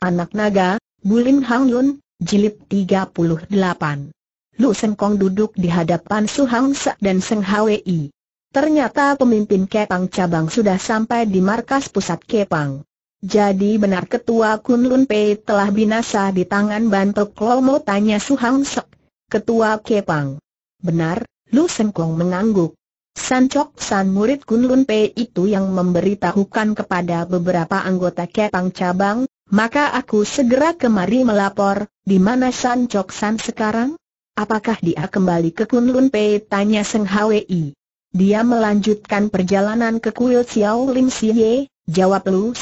Anak Naga, Bulim Hang Yun, Jilid 38 Lu Sengkong duduk di hadapan Su Hang Sa dan Seng Hwi. Ternyata pemimpin Kepang cabang sudah sampai di markas pusat Kepang. Jadi benar ketua Kun Lun Pei telah binasa di tangan Bantok Lomo tanya Su Hang Sa, ketua Kepang. Benar, Lu Sengkong mengangguk. San Chok San murid Kun Lun Pei itu yang memberitahukan kepada beberapa anggota Kepang cabang, maka aku segera kemari melapor, di mana San Chok San sekarang? Apakah dia kembali ke Kun Lun Pei? Tanya Seng Hwi. Dia melanjutkan perjalanan ke kuil Xiao Lim Siye, jawab Lu.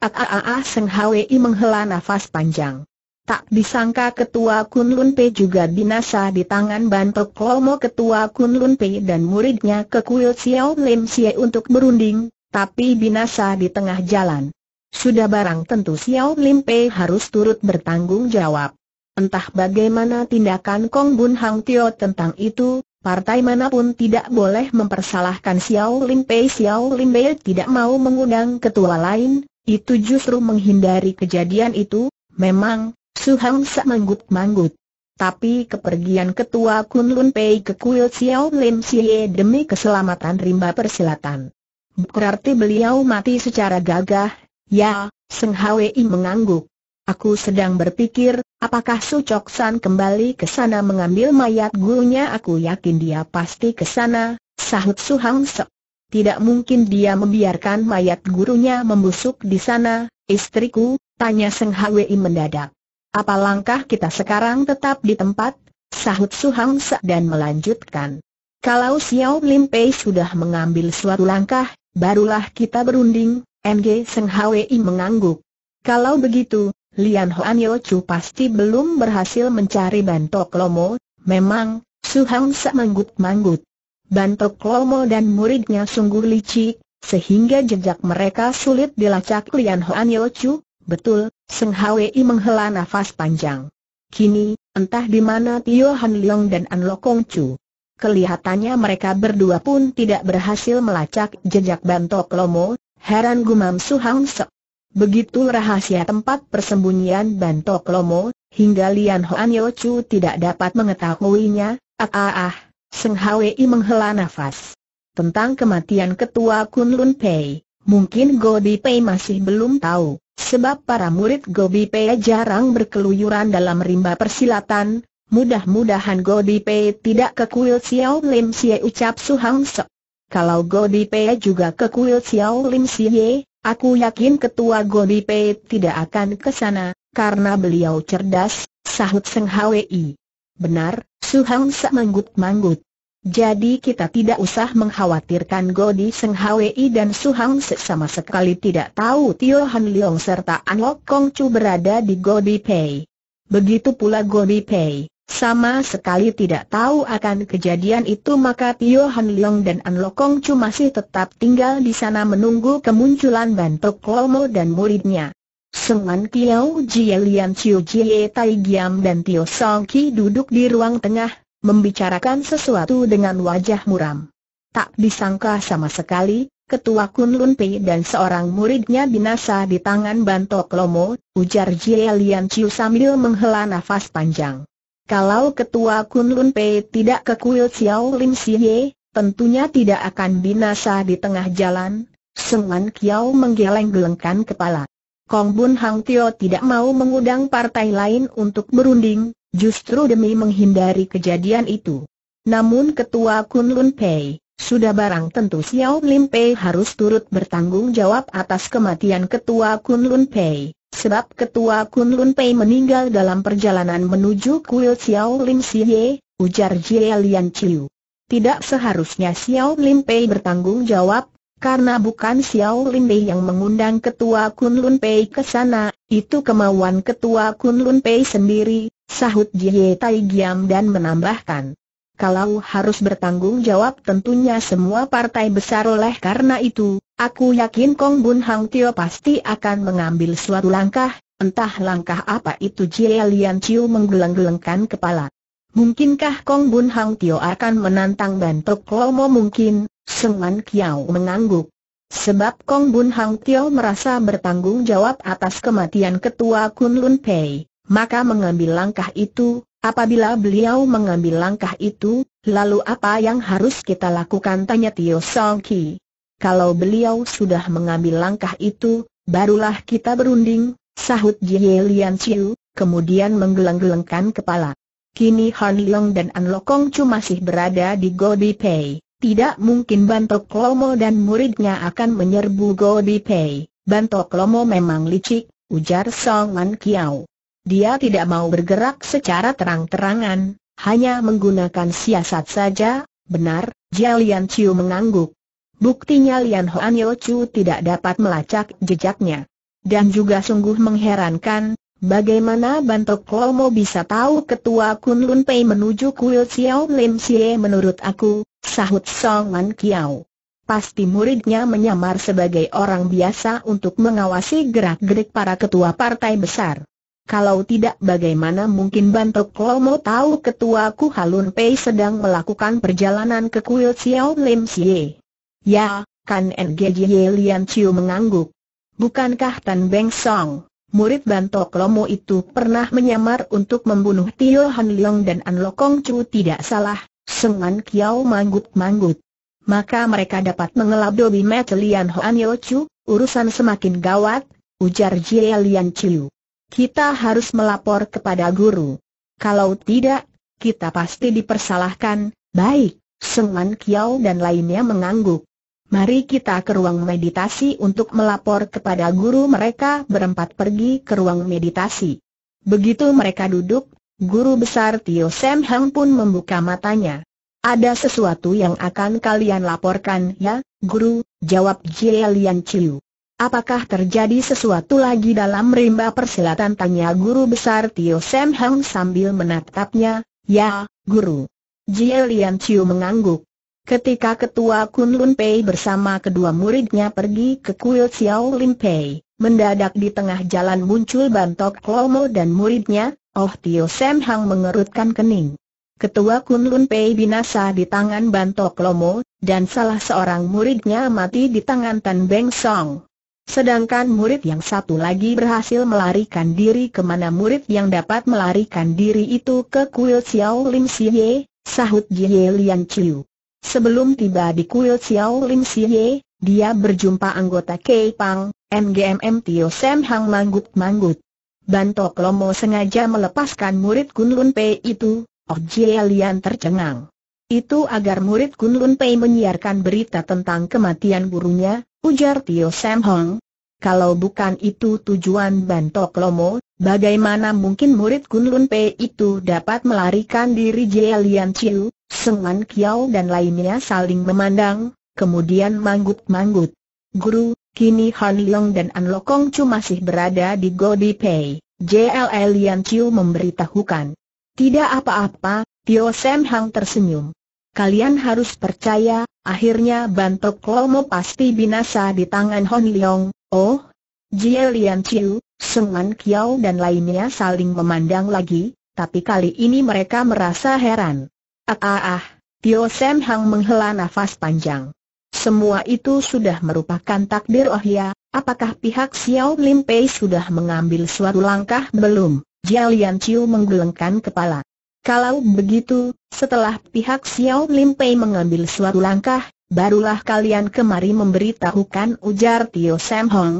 Ah ah ah, ah Seng Hwi menghela nafas panjang. Tak disangka ketua Kun Lun Pei juga binasa di tangan Bantok Lomo ketua Kun Lun Pei dan muridnya ke kuil Xiao Lim Xie untuk berunding, tapi binasa di tengah jalan. Sudah barang tentu Xiao Lim Pei harus turut bertanggung jawab. Entah bagaimana tindakan Kong Bun Hang Tio tentang itu, partai mana pun tidak boleh mempersalahkan Xiao Lim Pei. Xiao Lim Pei tidak mau mengundang ketua lain, itu justru menghindari kejadian itu, memang, Su Hang Sa manggut-manggut. Tapi kepergian ketua Kun Lun Pei ke kuil Xiao Lim Xie demi keselamatan rimba persilatan. Berarti beliau mati secara gagah, ya, Seng Hwi mengangguk. Aku sedang berpikir, apakah Su Chok San kembali ke sana mengambil mayat gurunya? Aku yakin dia pasti ke sana, sahut Su Hang Se. Tidak mungkin dia membiarkan mayat gurunya membusuk di sana, istriku, tanya Seng Hwi mendadak. Apa langkah kita sekarang tetap di tempat? Sahut Su Hang Sa dan melanjutkan. Kalau Xiao Lim Pei sudah mengambil suatu langkah, barulah kita berunding, NG Seng Hwi mengangguk. Kalau begitu, Lian Hoan Yo Chu pasti belum berhasil mencari Bantok Lomo, memang, Su Hang Sa manggut-manggut. Bantok Lomo dan muridnya sungguh licik, sehingga jejak mereka sulit dilacak Lian Hoan Yo Chu, betul, Seng Hwi menghela nafas panjang. Kini, entah di mana Tio Han Leong dan An Lo Kong Chu. Kelihatannya mereka berdua pun tidak berhasil melacak jejak Bantok Lomo, heran gumam Su Hang Se. Begitu rahasia tempat persembunyian Bantok Lomo, hingga Lian Hoan Yo Chu tidak dapat mengetahuinya, ah ah ah, Seng Hwi menghela nafas. Tentang kematian ketua Kun Lun Pei, mungkin Go Di Pei masih belum tahu. Sebab para murid Gobi Pei jarang berkeluyuran dalam rimba persilatan, mudah-mudahan Gobi Pei tidak ke kuil Xiao Lim Xie ucap Su Hang Se. Kalau Gobi Pei juga ke kuil Xiao Lim Xie, aku yakin ketua Gobi Pei tidak akan ke sana, karena beliau cerdas, sahut Seng Hwi. Benar, Su Hang manggut-manggut. Jadi kita tidak usah mengkhawatirkan Godi Seng Hwi dan Su Hang sama sekali tidak tahu Tio Han Leong serta An Lok Kong Chu berada di Godi Pei. Begitu pula Godi Pei, sama sekali tidak tahu akan kejadian itu maka Tio Han Leong dan An Lok Kong Chu masih tetap tinggal di sana menunggu kemunculan Bantok Lomo dan muridnya. Sengan Kiao Jie Lian Chiu Jie Tai Giam dan Tio Song Ki duduk di ruang tengah, membicarakan sesuatu dengan wajah muram. Tak disangka sama sekali, Ketua Kun Lun Pei dan seorang muridnya binasa di tangan Bantok Lomo, ujar Jie Lian Chiu sambil menghela nafas panjang. Kalau Ketua Kun Lun Pei tidak ke kuil Xiao Lim Xie, tentunya tidak akan binasa di tengah jalan. Sengan Kiao menggeleng-gelengkan kepala. Kong Bun Hang Tio tidak mau mengundang partai lain untuk berunding, justru demi menghindari kejadian itu. Namun ketua Kun Lun Pei, sudah barang tentu Xiao Lim Pei harus turut bertanggung jawab atas kematian ketua Kun Lun Pei. Sebab ketua Kun Lun Pei meninggal dalam perjalanan menuju kuil Xiao Lim Xie, ujar Jie Lian Chiu. Tidak seharusnya Xiao Lim Pei bertanggung jawab, karena bukan Xiao Lim Pei yang mengundang ketua Kun Lun Pei ke sana, itu kemauan ketua Kun Lun Pei sendiri, sahut Jie Tai Giam dan menambahkan. Kalau harus bertanggung jawab tentunya semua partai besar oleh karena itu, aku yakin Kong Bun Hang Tio pasti akan mengambil suatu langkah, entah langkah apa itu Jie Lian Chiu menggeleng-gelengkan kepala. Mungkinkah Kong Bun Hang Tio akan menantang Bantok Lomo mungkin, Sengan Kiao mengangguk. Sebab Kong Bun Hang Tio merasa bertanggung jawab atas kematian ketua Kun Lun Pei, maka mengambil langkah itu, apabila beliau mengambil langkah itu, lalu apa yang harus kita lakukan tanya Tio Song Ki. Kalau beliau sudah mengambil langkah itu, barulah kita berunding, sahut Jie Lian Chiu, kemudian menggeleng-gelengkan kepala. Kini Han Leong dan An Lokong Chu masih berada di Godi Pei. Tidak mungkin Bantok Lomo dan muridnya akan menyerbu Godi Pei. Bantok Lomo memang licik, ujar Song Man Kiao. Dia tidak mau bergerak secara terang-terangan, hanya menggunakan siasat saja, benar, Jialian Chiu mengangguk. Buktinya Lian Hoan Yo Chu tidak dapat melacak jejaknya. Dan juga sungguh mengherankan, Bagaimana Bantok Lomo bisa tahu ketua Kun Lun Pei menuju kuil Xiao Lim Xie menurut aku, sahut Song Man Kiao. Pasti muridnya menyamar sebagai orang biasa untuk mengawasi gerak-gerik para ketua partai besar. Kalau tidak bagaimana mungkin Bantok Lomo tahu ketua Ku Halun Pei sedang melakukan perjalanan ke kuil Xiao Lim Xie. Ya, kan NGJ Lian Chiu mengangguk. Bukankah Tan Beng Song? murid Bantok Lomo itu pernah menyamar untuk membunuh Tio Han Leong dan An Lokong Chu tidak salah, Sengan Kiao manggut-manggut. Maka mereka dapat mengeladobi Met Lian Hoan Yo Chu, urusan semakin gawat, ujar Jie Lian Chiu. Kita harus melapor kepada guru. Kalau tidak, kita pasti dipersalahkan, baik, Sengan Kiao dan lainnya mengangguk. Mari kita ke ruang meditasi untuk melapor kepada guru mereka berempat pergi ke ruang meditasi. Begitu mereka duduk, guru besar Tio Sem Hang pun membuka matanya. Ada sesuatu yang akan kalian laporkan ya, guru, jawab Jie Lian Chiu. Apakah terjadi sesuatu lagi dalam rimba persilatan tanya guru besar Tio Sem Hang sambil menatapnya, ya, guru. Jie Lian Chiu mengangguk. Ketika ketua Kun Lun Pei bersama kedua muridnya pergi ke kuil Xiao Lin Pei, mendadak di tengah jalan muncul Bantok Lomo dan muridnya, Oh Tio Sem Hang mengerutkan kening. Ketua Kun Lun Pei binasa di tangan Bantok Lomo, dan salah seorang muridnya mati di tangan Tan Beng Song. Sedangkan murid yang satu lagi berhasil melarikan diri ke mana murid yang dapat melarikan diri itu ke kuil Xiao Lim Xie, sahut Jie Lian Chiu. Sebelum tiba di kuil Xiao Lim Xie, dia berjumpa anggota Kei Pang, MGMM Tio Sem Hang manggut-manggut. Bantok Lomo sengaja melepaskan murid Kun Lun Pei itu, Oh Jie Lian tercengang. Itu agar murid Kun Lun Pei menyiarkan berita tentang kematian gurunya, ujar Tio Sem Hong. Kalau bukan itu tujuan Bantok Lomo, bagaimana mungkin murid Kun Lun Pei itu dapat melarikan diri Jie Lian Chiu, Sengan Kiao dan lainnya saling memandang, kemudian manggut-manggut. Guru, kini Han Leong dan An Lokong Chu masih berada di Godi Pei. JLL Lian Chiu memberitahukan. Tidak apa-apa, Tio Sem Hang tersenyum. Kalian harus percaya, akhirnya Bantok Lomo pasti binasa di tangan Hon Leong. Oh, Jie Lian Chiu, Sengan Kiao dan lainnya saling memandang lagi, tapi kali ini mereka merasa heran. Ah ah ah, Tio Sem Hang menghela nafas panjang. Semua itu sudah merupakan takdir oh ya, apakah pihak Xiao Lim Pei sudah mengambil suatu langkah belum? Jialian Chiu menggelengkan kepala. Kalau begitu, setelah pihak Xiao Lim Pei mengambil suatu langkah, barulah kalian kemari memberitahukan ujar Tio Sam Hong.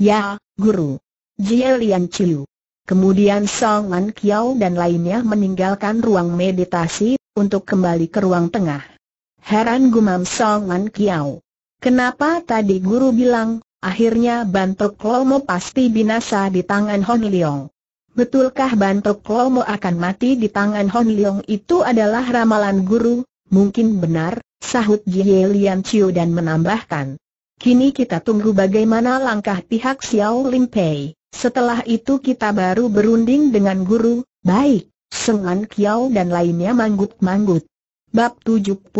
Ya, Guru. Jialian Chiu. Kemudian Song Man Kiao dan lainnya meninggalkan ruang meditasi, untuk kembali ke ruang tengah. Heran gumam Song Man Kiao. Kenapa tadi guru bilang, akhirnya Bantok Lomo pasti binasa di tangan Hon Leong? Betulkah Bantok Lomo akan mati di tangan Hon Leong itu adalah ramalan guru? Mungkin benar, sahut Jie Lian Chiu dan menambahkan. Kini kita tunggu bagaimana langkah pihak Xiao Lim Pei. Setelah itu kita baru berunding dengan guru, baik. Sengan Kiao dan lainnya manggut-manggut. Bab 75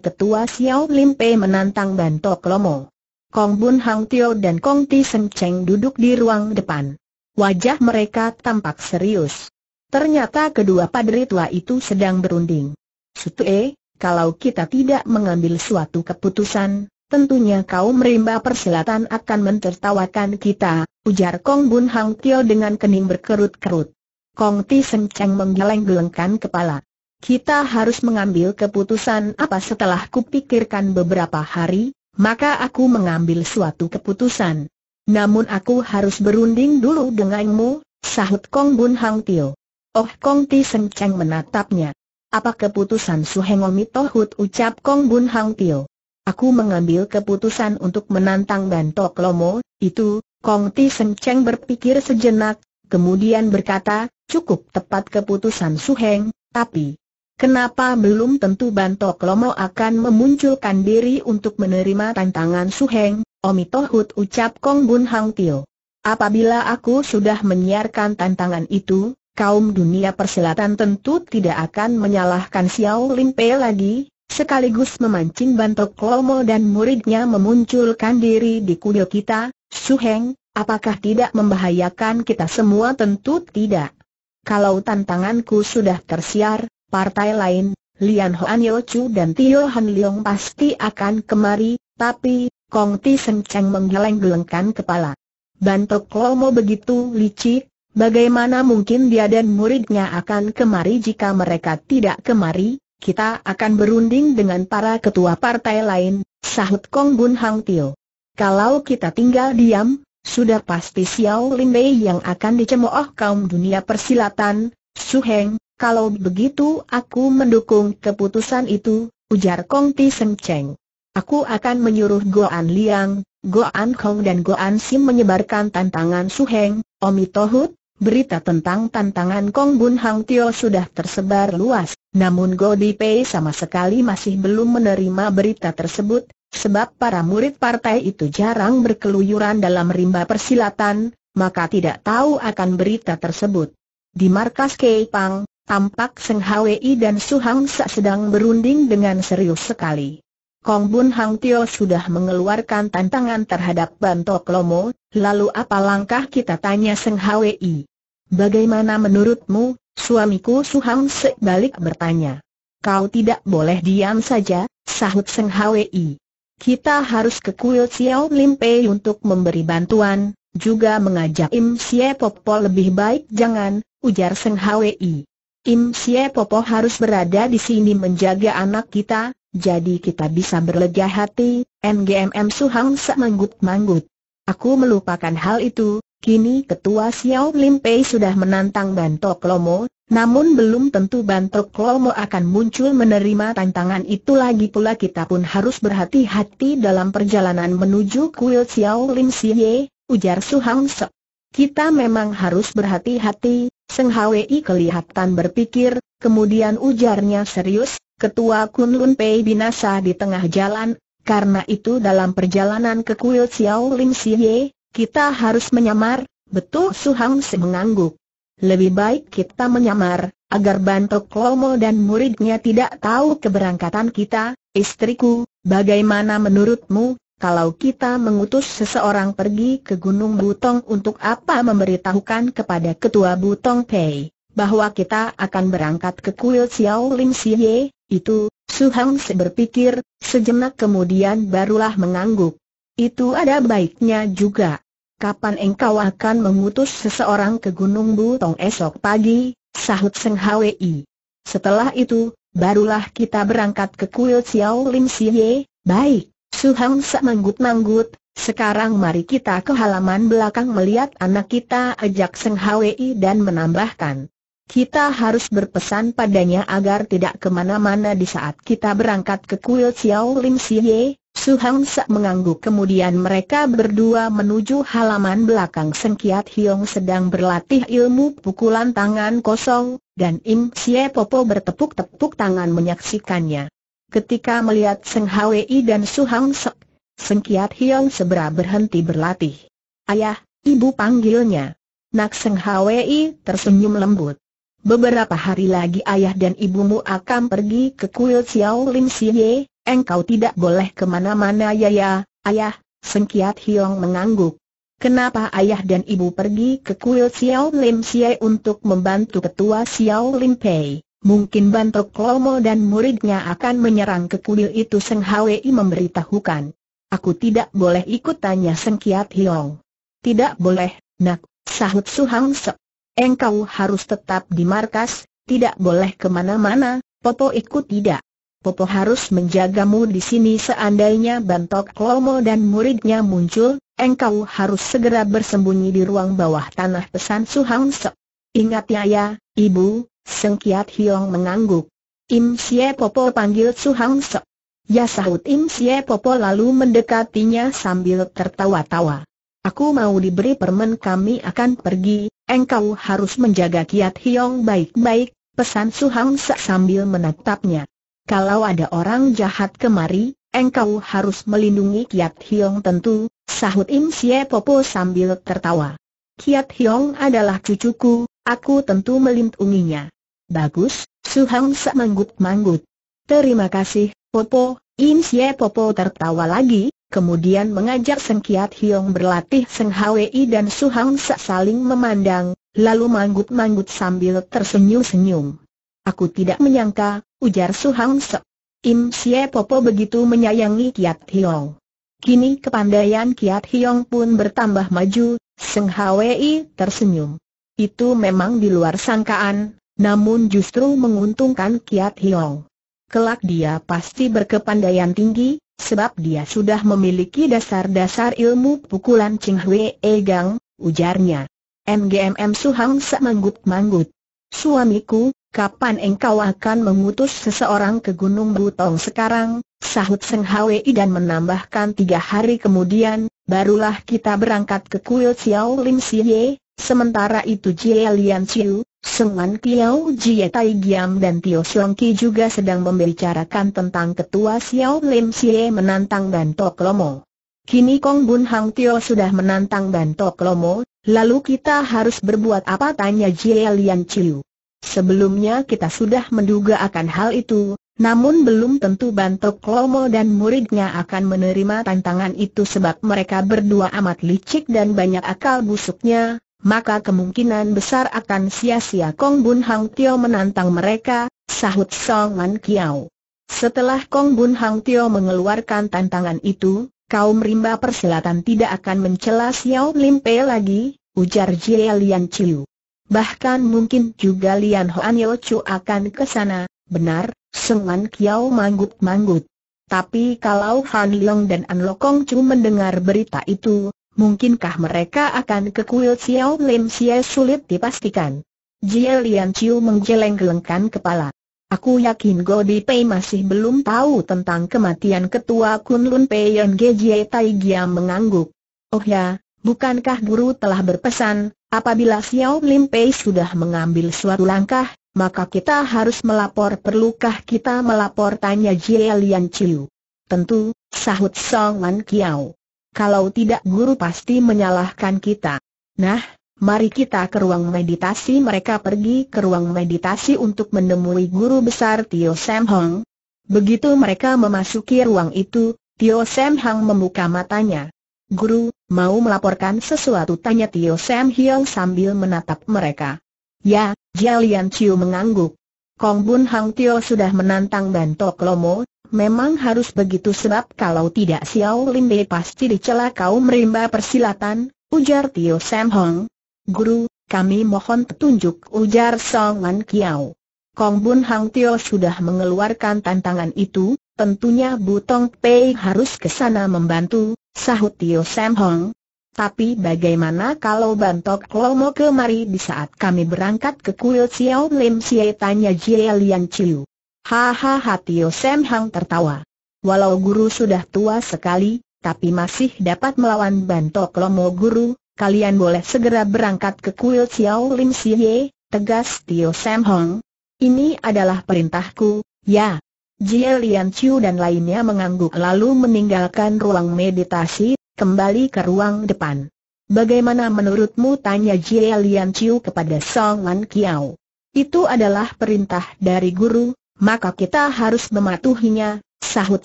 Ketua Xiao Lim Pei menantang Bantok Lomo. Kong Bun Hang Tio dan Kong Ti Seng Cheng duduk di ruang depan. Wajah mereka tampak serius. Ternyata kedua padri tua itu sedang berunding. Sutue, kalau kita tidak mengambil suatu keputusan, tentunya kau merimba persilatan akan mentertawakan kita, ujar Kong Bun Hang Tio dengan kening berkerut-kerut. Kong Ti Seng Cheng menggeleng-gelengkan kepala. Kita harus mengambil keputusan apa setelah kupikirkan beberapa hari, maka aku mengambil suatu keputusan. Namun aku harus berunding dulu denganmu, sahut Kong Bun Hang Tio. Oh Kong Ti Seng Cheng menatapnya. Apa keputusan Su Hengomi Tohut ucap Kong Bun Hang Tio. Aku mengambil keputusan untuk menantang Bantok Lomo, itu, Kong Ti Seng Cheng berpikir sejenak, kemudian berkata, cukup tepat keputusan Su Heng, tapi... Kenapa belum tentu Bantok Lomo akan memunculkan diri untuk menerima tantangan Su Heng, Omi Tohut ucap Kong Bun Hang Tio. Apabila aku sudah menyiarkan tantangan itu, kaum dunia persilatan tentu tidak akan menyalahkan Xiao Lim Pei lagi, sekaligus memancing Bantok Lomo dan muridnya memunculkan diri di kuil kita, Su Heng, apakah tidak membahayakan kita semua tentu tidak. Kalau tantanganku sudah tersiar, partai lain, Lian Hoan Yo Chu dan Tio Han Leong pasti akan kemari, tapi, Kong Ti Seng Cheng menggeleng-gelengkan kepala. Bantok Lomo begitu licik, bagaimana mungkin dia dan muridnya akan kemari jika mereka tidak kemari, kita akan berunding dengan para ketua partai lain, sahut Kong Bun Hang Tio. Kalau kita tinggal diam, sudah pasti Xiao Lin Bei yang akan dicemooh kaum dunia persilatan, Su Heng, kalau begitu aku mendukung keputusan itu, ujar Kong Ti Seng Cheng. Aku akan menyuruh Goan Liang, Goan Kong dan Goan Sim menyebarkan tantangan Su Heng, Omi Tohut, Berita tentang tantangan Kong Bun Hang Tio sudah tersebar luas, namun Godi Pei sama sekali masih belum menerima berita tersebut, sebab para murid partai itu jarang berkeluyuran dalam rimba persilatan, maka tidak tahu akan berita tersebut. Di markas Kei Pang, tampak Seng Hwi dan Su Hang sedang berunding dengan serius sekali. Kong Bun Hang Tio sudah mengeluarkan tantangan terhadap Bantok Lomo, lalu apa langkah kita tanya Seng Hwi? Bagaimana menurutmu, suamiku Su Hang sebalik bertanya. Kau tidak boleh diam saja, sahut Seng Hwi. Kita harus ke kuil Xiao Lim Pei untuk memberi bantuan, juga mengajak Im Xie Popo lebih baik jangan, ujar Seng Hwi. Im Xie Popo harus berada di sini menjaga anak kita, jadi kita bisa berlega hati, NGMM Suhang manggut-manggut. Aku melupakan hal itu, kini ketua Xiao Lim Pei sudah menantang Bantok Lomo, namun belum tentu Bantok Lomo akan muncul menerima tantangan itu lagi pula kita pun harus berhati-hati dalam perjalanan menuju kuil Xiao Lim Xie, ujar Suhang Se. Kita memang harus berhati-hati, Seng Hwi kelihatan berpikir, kemudian ujarnya serius, Ketua Kun Lun Pei binasa di tengah jalan, karena itu dalam perjalanan ke kuil Xiao Lim Xie, kita harus menyamar, betul Su Hang Se mengangguk. Lebih baik kita menyamar, agar Bantok Lomo dan muridnya tidak tahu keberangkatan kita, istriku, bagaimana menurutmu, kalau kita mengutus seseorang pergi ke Gunung Butong untuk apa memberitahukan kepada Ketua Butong Pei, bahwa kita akan berangkat ke kuil Xiao Lim Xie, itu, Su Hang Se berpikir, sejenak kemudian barulah mengangguk. Itu ada baiknya juga. Kapan engkau akan mengutus seseorang ke Gunung Butong esok pagi, sahut Seng Hwi. Setelah itu, barulah kita berangkat ke kuil Xiao Lim Xie, baik, Su Hang Se manggut-manggut, sekarang mari kita ke halaman belakang melihat anak kita ajak Seng Hwi dan menambahkan. Kita harus berpesan padanya agar tidak ke mana-mana di saat kita berangkat ke kuil Xiao Lim Xie. Su Hang Sa mengangguk kemudian mereka berdua menuju halaman belakang Sengkiat Hiong sedang berlatih ilmu pukulan tangan kosong, dan Im Xie Popo bertepuk-tepuk tangan menyaksikannya. Ketika melihat Seng Hwi dan Su Hang Sa, Sengkiat Hiong segera berhenti berlatih. Ayah, ibu panggilnya. Nak Seng Hwi tersenyum lembut. Beberapa hari lagi ayah dan ibumu akan pergi ke kuil Xiao Lim Xie, engkau tidak boleh ke mana-mana ya ya, ayah, Sengkiat Hiong mengangguk. Kenapa ayah dan ibu pergi ke kuil Xiao Lim Xie untuk membantu ketua Xiao Lim Pei? Mungkin Bantok Lomo dan muridnya akan menyerang ke kuil itu Seng Hwi memberitahukan. Aku tidak boleh ikut tanya Sengkiat Hiong. Tidak boleh, nak, sahut Suhang Se. Engkau harus tetap di markas, tidak boleh ke mana-mana, Popo ikut tidak. Popo harus menjagamu di sini seandainya Bantok Lomo dan muridnya muncul, engkau harus segera bersembunyi di ruang bawah tanah pesan Suhang Se. Ingat ya ya, ibu, Sengkiat Hiong mengangguk. Im Sie Popo panggil Suhang Se. Ya sahut Im Sie Popo lalu mendekatinya sambil tertawa-tawa. Aku mau diberi permen kami akan pergi, engkau harus menjaga Kiat Hiong baik-baik, pesan Suhang Sak sambil menatapnya. Kalau ada orang jahat kemari, engkau harus melindungi Kiat Hiong tentu, sahut Im Sie Popo sambil tertawa. Kiat Hiong adalah cucuku, aku tentu melindunginya. Bagus, Suhang Sak manggut-manggut. Terima kasih, Popo, Sie Popo tertawa lagi, kemudian mengajak Seng Kiat Hiong berlatih Seng Hwi dan Su Hang Sa saling memandang, lalu manggut-manggut sambil tersenyum-senyum. Aku tidak menyangka, ujar Su Hang Sa. Im Popo begitu menyayangi Kiat Hiong. Kini kepandaian Kiat Hiong pun bertambah maju, Seng Hwi tersenyum. Itu memang di luar sangkaan, namun justru menguntungkan Kiat Hiong kelak dia pasti berkepandaian tinggi, sebab dia sudah memiliki dasar-dasar ilmu pukulan Ching Hui Egang, ujarnya. MGMM Suhang semanggut-manggut. Suamiku, kapan engkau akan mengutus seseorang ke Gunung Butong sekarang? Sahut Seng Hui dan menambahkan tiga hari kemudian, barulah kita berangkat ke kuil Xiao Lim Siye, sementara itu Jie Lian Chiu, Sengan Kiao Jie Tai Giam dan Tio Siong Ki juga sedang membicarakan tentang ketua Xiao Lim Xie menantang Bantok Lomo. Kini Kong Bun Hang Tio sudah menantang Bantok Lomo, lalu kita harus berbuat apa tanya Jie Lian Chiu. Sebelumnya kita sudah menduga akan hal itu, namun belum tentu Bantok Lomo dan muridnya akan menerima tantangan itu sebab mereka berdua amat licik dan banyak akal busuknya, maka kemungkinan besar akan sia-sia Kong Bun Hang Tio menantang mereka, sahut Song Man Kiao. Setelah Kong Bun Hang Tio mengeluarkan tantangan itu, kaum rimba persilatan tidak akan mencela Xiao Lim Pei lagi, ujar Jie Lian Chiu. Bahkan mungkin juga Lian Hoan Yo Chu akan ke sana, benar, Song Man Kiao manggut-manggut. Tapi kalau Han Leong dan An Lokong Chu mendengar berita itu, Mungkinkah mereka akan ke kuil Xiao Lim Xie sulit dipastikan. Jie Lian Chiu menggeleng-gelengkan kepala. Aku yakin Godi Pei masih belum tahu tentang kematian ketua Kun Lun Pei yang Jie Tai Gia mengangguk. Oh ya, bukankah guru telah berpesan, apabila Xiao Lim Pei sudah mengambil suatu langkah, maka kita harus melapor perlukah kita melapor tanya Jie Lian Chiu. Tentu, sahut Song Man Kiao. Kalau tidak guru pasti menyalahkan kita. Nah, mari kita ke ruang meditasi. Mereka pergi ke ruang meditasi untuk menemui guru besar Tio Sam Hong. Begitu mereka memasuki ruang itu, Tio Sam Hong membuka matanya. Guru, mau melaporkan sesuatu tanya Tio Sam Hiong sambil menatap mereka. Ya, Jalian Chiu mengangguk. Kong Bun Hang Tio sudah menantang Bantok Lomo, Memang harus begitu sebab kalau tidak Xiao Lim Bei pasti dicela kaum rimba persilatan, ujar Tio Sam Hong. Guru, kami mohon petunjuk ujar Song Man Kiao. Kong Bun Hang Tio sudah mengeluarkan tantangan itu, tentunya Butong Pei harus ke sana membantu, sahut Tio Sam Hong. Tapi bagaimana kalau Bantok Lomo kemari di saat kami berangkat ke kuil Xiao Lim Xie tanya Jie Lian Chiu. Hahaha Tio Sam Hang tertawa. Walau guru sudah tua sekali, tapi masih dapat melawan Bantok Lomo guru, kalian boleh segera berangkat ke kuil Xiao Lim Xie, tegas Tio Sam Hong. Ini adalah perintahku, ya. Jie Lian Chiu dan lainnya mengangguk lalu meninggalkan ruang meditasi, kembali ke ruang depan. Bagaimana menurutmu tanya Jie Lian Chiu kepada Song Man Kiao. Itu adalah perintah dari guru, maka kita harus mematuhinya, sahut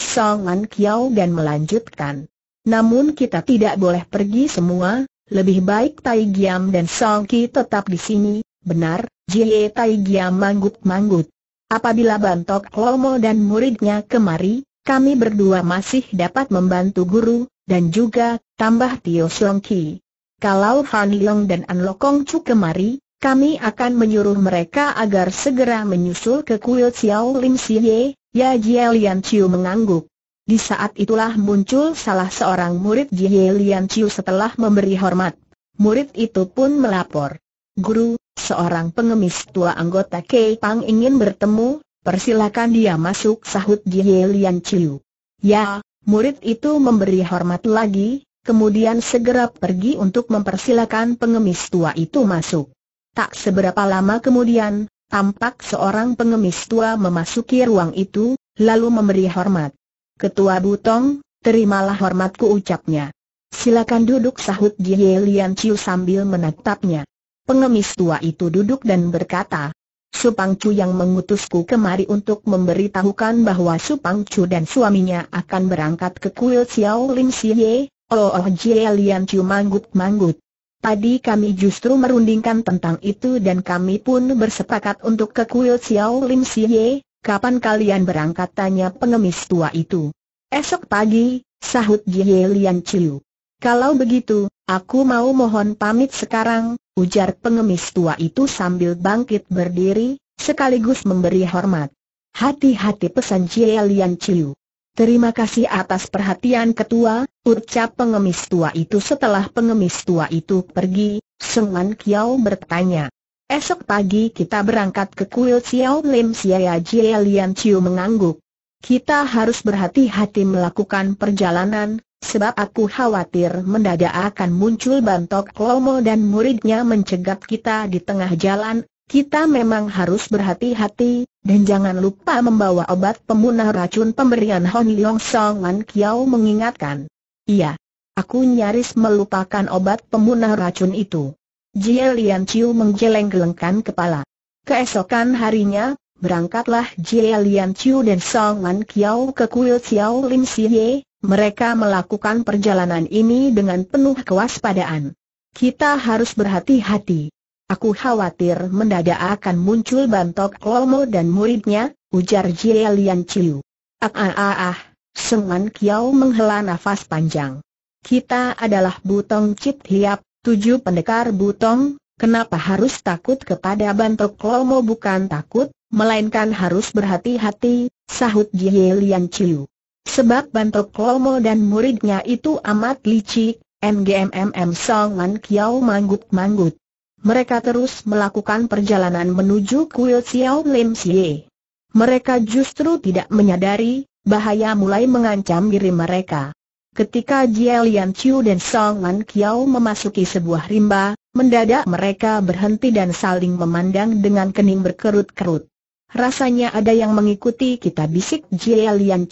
Song Man Kiao dan melanjutkan. Namun kita tidak boleh pergi semua, lebih baik Tai Giam dan Song Ki tetap di sini, benar, Jie Tai Giam manggut-manggut. Apabila Bantok Lomo dan muridnya kemari, kami berdua masih dapat membantu guru, dan juga, tambah Tio Siong Ki. Kalau Han Leong dan An Lokong Chu kemari, kami akan menyuruh mereka agar segera menyusul ke kuil Xiao Lim Xie, ya Jie Lian Chiu mengangguk. Di saat itulah muncul salah seorang murid Jie Lian Chiu setelah memberi hormat. Murid itu pun melapor. Guru, seorang pengemis tua anggota Kei Pang ingin bertemu, persilakan dia masuk sahut Jie Lian Chiu. Ya, murid itu memberi hormat lagi, kemudian segera pergi untuk mempersilakan pengemis tua itu masuk. Tak seberapa lama kemudian, tampak seorang pengemis tua memasuki ruang itu, lalu memberi hormat. Ketua Butong, terimalah hormatku ucapnya. Silakan duduk sahut Jie Lian Chiu sambil menatapnya. Pengemis tua itu duduk dan berkata, Supang Chu yang mengutusku kemari untuk memberitahukan bahwa Supang Chu dan suaminya akan berangkat ke kuil Xiao Lim Xie, oh oh Jie Lian Chu manggut-manggut. Tadi kami justru merundingkan tentang itu dan kami pun bersepakat untuk ke kuil Xiao Lim Xie, kapan kalian berangkat tanya pengemis tua itu. Esok pagi, sahut Jie Lian Chu. Kalau begitu, aku mau mohon pamit sekarang, ujar pengemis tua itu sambil bangkit berdiri, sekaligus memberi hormat. Hati-hati pesan Jie Lian Chiu. Terima kasih atas perhatian ketua, ucap pengemis tua itu setelah pengemis tua itu pergi, Sengan Kiao bertanya. Esok pagi kita berangkat ke kuil Xiao Lim Siaya Jie Lian Chiu mengangguk. Kita harus berhati-hati melakukan perjalanan, Sebab aku khawatir mendadak akan muncul Bantok Lomo dan muridnya mencegat kita di tengah jalan, kita memang harus berhati-hati, dan jangan lupa membawa obat pemunah racun pemberian Hon Leong Song Man Kiao mengingatkan. Iya. Aku nyaris melupakan obat pemunah racun itu. Jie Lian Chiu menggeleng-gelengkan kepala. Keesokan harinya, berangkatlah Jie Lian Chiu dan Song Man Kiao ke kuil Xiao Lim Xie, mereka melakukan perjalanan ini dengan penuh kewaspadaan. Kita harus berhati-hati. Aku khawatir mendadak akan muncul Bantok Lomo dan muridnya, ujar Jie Lian Chiu. Ah ah ah ah, Sengan Kiao menghela nafas panjang. Kita adalah Butong Cip Hiap, tujuh pendekar Butong, kenapa harus takut kepada Bantok Lomo bukan takut, melainkan harus berhati-hati, sahut Jie Lian Chiu. Sebab Bantok Lomo dan muridnya itu amat licik, NGMMM Songan Kiao manggut-manggut. Mereka terus melakukan perjalanan menuju kuil Xiao Lim Xie. Mereka justru tidak menyadari, bahaya mulai mengancam diri mereka. Ketika Jie Lian dan Song Man Kiao memasuki sebuah rimba, mendadak mereka berhenti dan saling memandang dengan kening berkerut-kerut. Rasanya ada yang mengikuti kita bisik Jie Lian.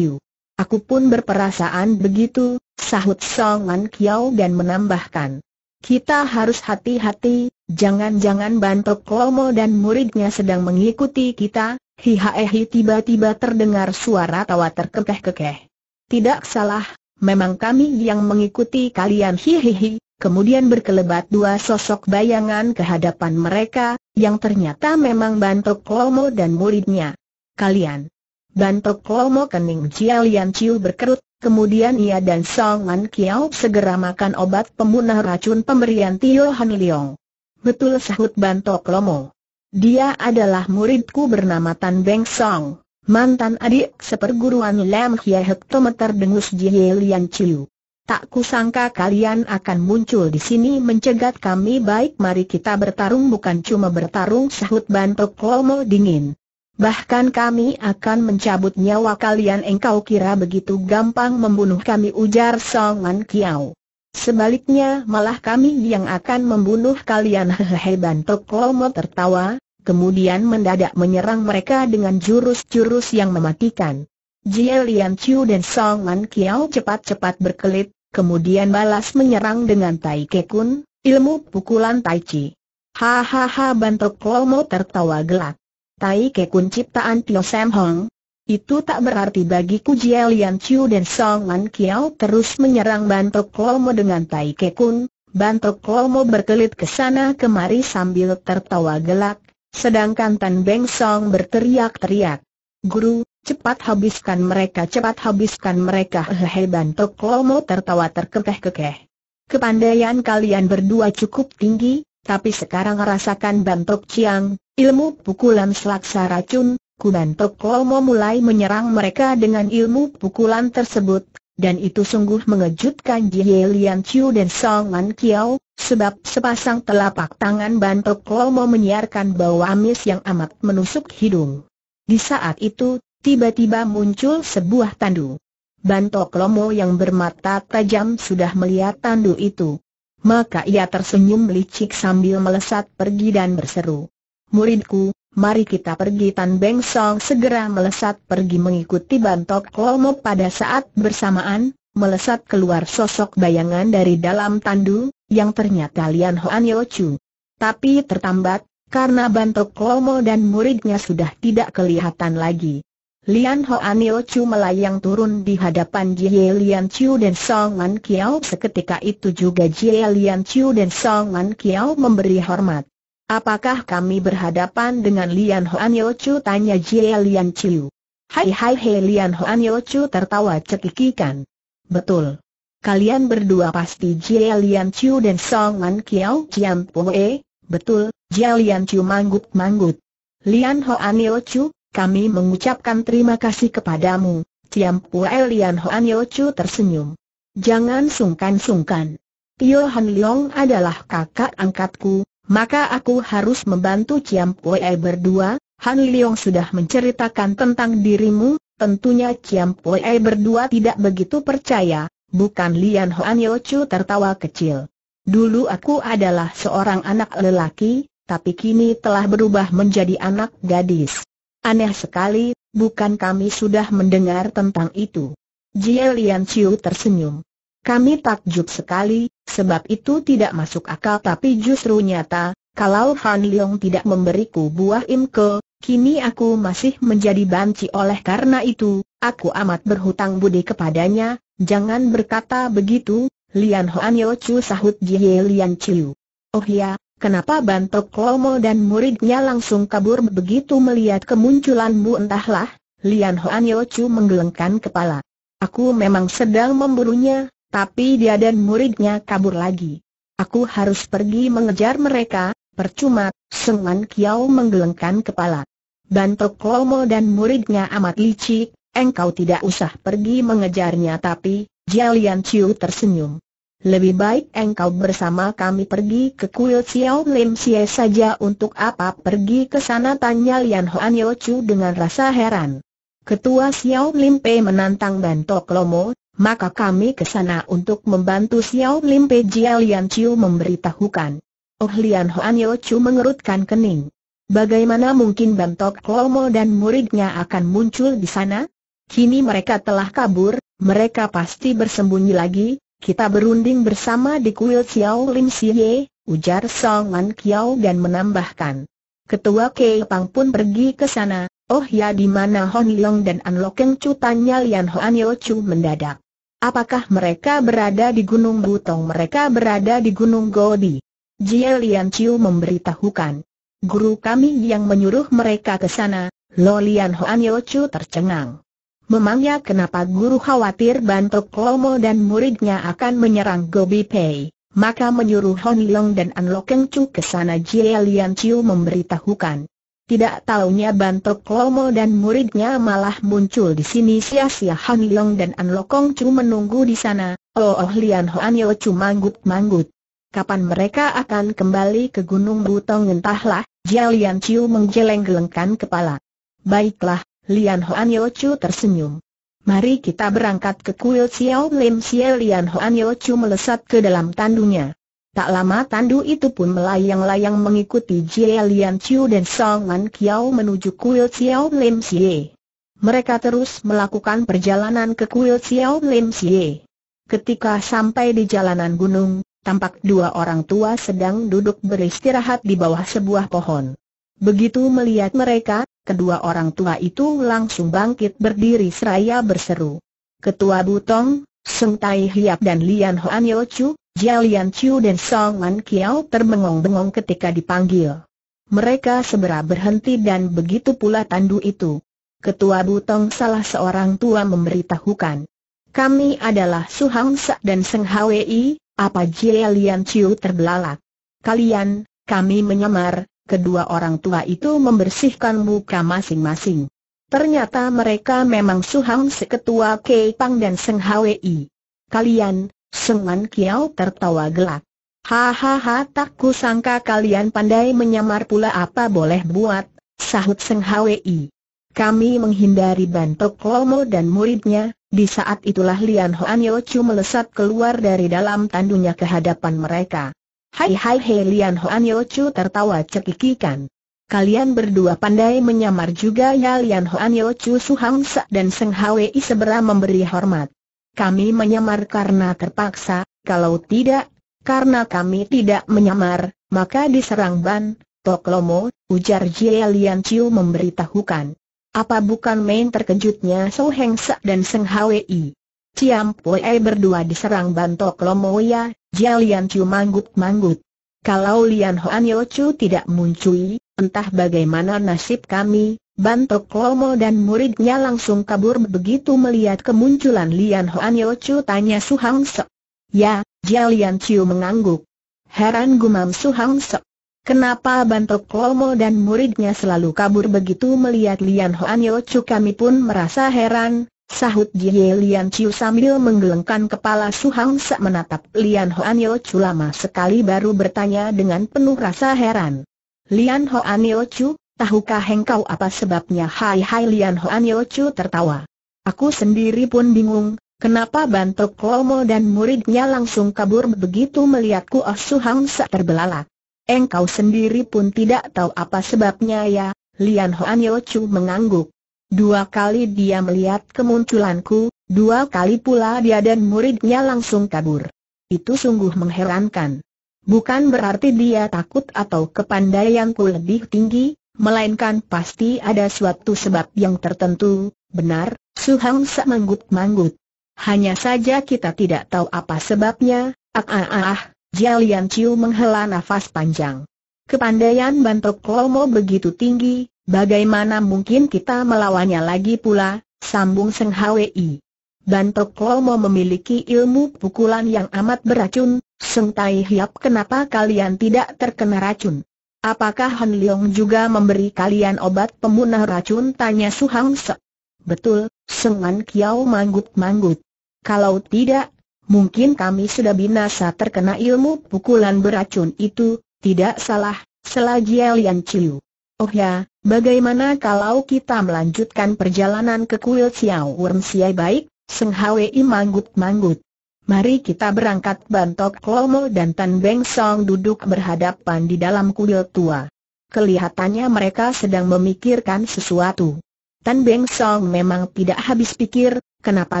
Aku pun berperasaan begitu, sahut Song Man Kiao dan menambahkan. Kita harus hati-hati, jangan-jangan Bantok Lomo dan muridnya sedang mengikuti kita, hihaehi tiba-tiba terdengar suara tawa terkekeh-kekeh. Tidak salah, memang kami yang mengikuti kalian hihihi, kemudian berkelebat dua sosok bayangan ke hadapan mereka, yang ternyata memang Bantok Lomo dan muridnya. Kalian Bantok Lomo kening Jia Lian Chiu berkerut, kemudian ia dan Song Man Kiao segera makan obat pemunah racun pemberian Tio Han Leong. Betul sahut Bantok Lomo. Dia adalah muridku bernama Tan Beng Song, mantan adik seperguruan Lam Hie hektometer dengus Jie Lian Chiu. Tak kusangka kalian akan muncul di sini mencegat kami baik mari kita bertarung bukan cuma bertarung sahut Bantok Lomo dingin. Bahkan kami akan mencabut nyawa kalian engkau kira begitu gampang membunuh kami ujar Song Man Kiao. Sebaliknya malah kami yang akan membunuh kalian hehehe Bantok Lomo tertawa, kemudian mendadak menyerang mereka dengan jurus-jurus yang mematikan. Jie Lian Chiu dan Song Man Kiao cepat-cepat berkelit, kemudian balas menyerang dengan Tai Kekun, ilmu pukulan Tai Chi. Hahaha Bantok Lomo tertawa gelak. Tai Ke Kun ciptaan Tio Sam Hong. Itu tak berarti bagiku Jie Lian Chiu dan Song Man Kiao terus menyerang Bantok Lomo dengan Tai Ke Kun. Bantok Lomo berkelit ke sana kemari sambil tertawa gelak, sedangkan Tan Beng Song berteriak-teriak. Guru, Cepat habiskan mereka, cepat habiskan mereka. Hehehe Bantok Lomo tertawa terkekeh-kekeh. Kepandaian kalian berdua cukup tinggi, tapi sekarang rasakan Bantok Ciang, ilmu pukulan selaksa racun, ku Bantok Lomo mulai menyerang mereka dengan ilmu pukulan tersebut, dan itu sungguh mengejutkan Jie Lian Chiu dan Song Man Kiao, sebab sepasang telapak tangan Bantok Lomo menyiarkan bau amis yang amat menusuk hidung. Di saat itu, tiba-tiba muncul sebuah tandu. Bantok Lomo yang bermata tajam sudah melihat tandu itu. Maka ia tersenyum licik sambil melesat pergi dan berseru. Muridku, mari kita pergi Tan Beng Song segera melesat pergi mengikuti Bantok Lomo pada saat bersamaan, melesat keluar sosok bayangan dari dalam tandu, yang ternyata Lian Hoan Chu. Tapi tertambat, karena Bantok Lomo dan muridnya sudah tidak kelihatan lagi. Lian Hoan Chu melayang turun di hadapan Jie Lian Chu dan Song Man Kiao seketika itu juga Jie Lian Chu dan Song Man Kiao memberi hormat. Apakah kami berhadapan dengan Lian Hoan Chu? Tanya Jie Lian Chiu. Hai hai hai Lian Hoan Chu tertawa cekikikan. Betul. Kalian berdua pasti Jie Lian Chiu dan Song Man Kiao Chiam Poe. Betul, Jie Lian Chiu manggut-manggut. Lian Hoan Chu, kami mengucapkan terima kasih kepadamu. Tiam Poe Lian Hoan Chu tersenyum. Jangan sungkan-sungkan. Tio Han Leong adalah kakak angkatku, maka aku harus membantu Ciam Pue berdua, Han Leong sudah menceritakan tentang dirimu, tentunya Pue berdua tidak begitu percaya, bukan Lian Hoan Chu tertawa kecil. Dulu aku adalah seorang anak lelaki, tapi kini telah berubah menjadi anak gadis. Aneh sekali, bukan kami sudah mendengar tentang itu. Jie Lian Chiu tersenyum. Kami takjub sekali, sebab itu tidak masuk akal tapi justru nyata, kalau Han Leong tidak memberiku buah imke, kini aku masih menjadi banci oleh karena itu, aku amat berhutang budi kepadanya, jangan berkata begitu, Lian Hoan Yo Chu sahut Jie Lian Chiu. Oh ya, kenapa Bantok Lomo dan muridnya langsung kabur begitu melihat kemunculanmu entahlah, Lian Hoan Yo Chu menggelengkan kepala. Aku memang sedang memburunya, tapi dia dan muridnya kabur lagi. Aku harus pergi mengejar mereka, percuma, Sengan Kiau menggelengkan kepala. Bantok Lomo dan muridnya amat licik, engkau tidak usah pergi mengejarnya tapi, Jalian Chiu tersenyum. Lebih baik engkau bersama kami pergi ke kuil Xiao Lim Xie saja untuk apa pergi ke sana tanya Lian Hoan Chu dengan rasa heran. Ketua Xiao Lim Pei menantang Bantok Lomo, maka kami ke sana untuk membantu Xiao Lim Pei Jia Lian Chiu memberitahukan. Oh Lian Hoan Yo Chu mengerutkan kening. Bagaimana mungkin Bantok Klomo dan muridnya akan muncul di sana? Kini mereka telah kabur, mereka pasti bersembunyi lagi, kita berunding bersama di kuil Xiao Lim Xie, ujar Song Man Kiao dan menambahkan. Ketua Kei Pang pun pergi ke sana, oh ya di mana Hon Leong dan An Lokeng Chu tanya Lian Hoan Yo Chu mendadak. Apakah mereka berada di Gunung Butong? Mereka berada di Gunung Godi. Jie Lian Chiu memberitahukan. Guru kami yang menyuruh mereka ke sana, Lo Lian Hoan Yo Chu tercengang. Memangnya kenapa guru khawatir Bantok Lomo dan muridnya akan menyerang Gobi Pei, maka menyuruh Hon Leong dan An Lokeng Chu ke sana Jie Lian Chiu memberitahukan. Tidak taunya Bantok Lomo dan muridnya malah muncul di sini sia-sia Han Leong dan An Lokong Chu menunggu di sana. Oh, oh Lian Hoan Yo Chu manggut-manggut. Kapan mereka akan kembali ke Gunung Butong entahlah, Jia Lian Chiu menggeleng-gelengkan kepala. Baiklah, Lian Hoan Yo Chu tersenyum. Mari kita berangkat ke kuil Xiao Lim Xie Lian Hoan Yo Chu melesat ke dalam tandunya. Tak lama tandu itu pun melayang-layang mengikuti Jie Lian Chiu dan Song Man Kiao menuju kuil Xiao Lim Xie. Mereka terus melakukan perjalanan ke kuil Xiao Lim Xie. Ketika sampai di jalanan gunung, tampak dua orang tua sedang duduk beristirahat di bawah sebuah pohon. Begitu melihat mereka, kedua orang tua itu langsung bangkit berdiri seraya berseru. Ketua Butong, Seng Tai Hiap dan Lian Hoan Yo Chu, Lian Chiu dan Song Man Kiao terbengong-bengong ketika dipanggil. Mereka segera berhenti dan begitu pula tandu itu. Ketua Butong salah seorang tua memberitahukan. Kami adalah Su Hang Sa dan Seng Hwi, apa Jie Lian Chiu terbelalak. Kalian, kami menyamar, kedua orang tua itu membersihkan muka masing-masing. Ternyata mereka memang Su Hang Se ketua Kei Pang dan Seng Hwi. Kalian, Sengan Kiao tertawa gelak. Hahaha tak kusangka kalian pandai menyamar pula apa boleh buat, sahut Seng Hwi. Kami menghindari Bantok Lomo dan muridnya, di saat itulah Lian Hoan Yochu melesat keluar dari dalam tandunya ke hadapan mereka. Hai hai hai Lian Hoan Yochu tertawa cekikikan. Kalian berdua pandai menyamar juga ya Lian Hoan Yochu Suhang Sa dan Seng Hwi segera memberi hormat. Kami menyamar karena terpaksa, kalau tidak, karena kami tidak menyamar, maka diserang Ban, Tok Lomo, ujar Jie Lian Chiu memberitahukan. Apa bukan main terkejutnya So Heng Sa dan Seng Hwi? Ciam Pue berdua diserang Bantok Lomoya, Jalian Chu manggut-manggut. Kalau Lian Hoan Chu tidak muncul, entah bagaimana nasib kami, Bantok Lomo dan muridnya langsung kabur begitu melihat kemunculan Lian Hoan Chu tanya Su Hang Se. Ya, Jalian Chu mengangguk. Heran gumam Su Hang Se. Kenapa Bantok Lomo dan muridnya selalu kabur begitu melihat Lian Hoan Chu kami pun merasa heran, sahut Jie Lian Chiu sambil menggelengkan kepala Su Hang Sa menatap Lian Hoan Chu lama sekali baru bertanya dengan penuh rasa heran. Lian Hoan Chu, tahukah engkau apa sebabnya hai hai Lian Hoan Chu tertawa. Aku sendiri pun bingung, kenapa Bantok Lomo dan muridnya langsung kabur begitu melihatku Oh Su Hang Sa terbelalak. Engkau sendiri pun tidak tahu apa sebabnya ya, Lian Hoan Chu mengangguk. Dua kali dia melihat kemunculanku, dua kali pula dia dan muridnya langsung kabur. Itu sungguh mengherankan. Bukan berarti dia takut atau kepandaianku lebih tinggi, melainkan pasti ada suatu sebab yang tertentu, benar, Su Hang Sa manggut-manggut. Hanya saja kita tidak tahu apa sebabnya, ah ah ah, Jalian Chiu menghela nafas panjang. Kepandaian Bantok Lomo begitu tinggi, bagaimana mungkin kita melawannya lagi pula, sambung Seng Hwi. Bantok Lomo memiliki ilmu pukulan yang amat beracun, Seng Tai Hiap kenapa kalian tidak terkena racun? Apakah Han Leong juga memberi kalian obat pemunah racun? Tanya Su Hang Se. Betul, Sengan Kiao manggut-manggut. Kalau tidak, Mungkin kami sudah binasa terkena ilmu pukulan beracun itu, tidak salah, selagi Lian Chiu. Oh ya, bagaimana kalau kita melanjutkan perjalanan ke kuil Xiao Worm Siai baik, Seng Hwi manggut-manggut. Mari kita berangkat Bantok Klomo dan Tan Beng Song duduk berhadapan di dalam kuil tua. Kelihatannya mereka sedang memikirkan sesuatu. Tan Beng Song memang tidak habis pikir, kenapa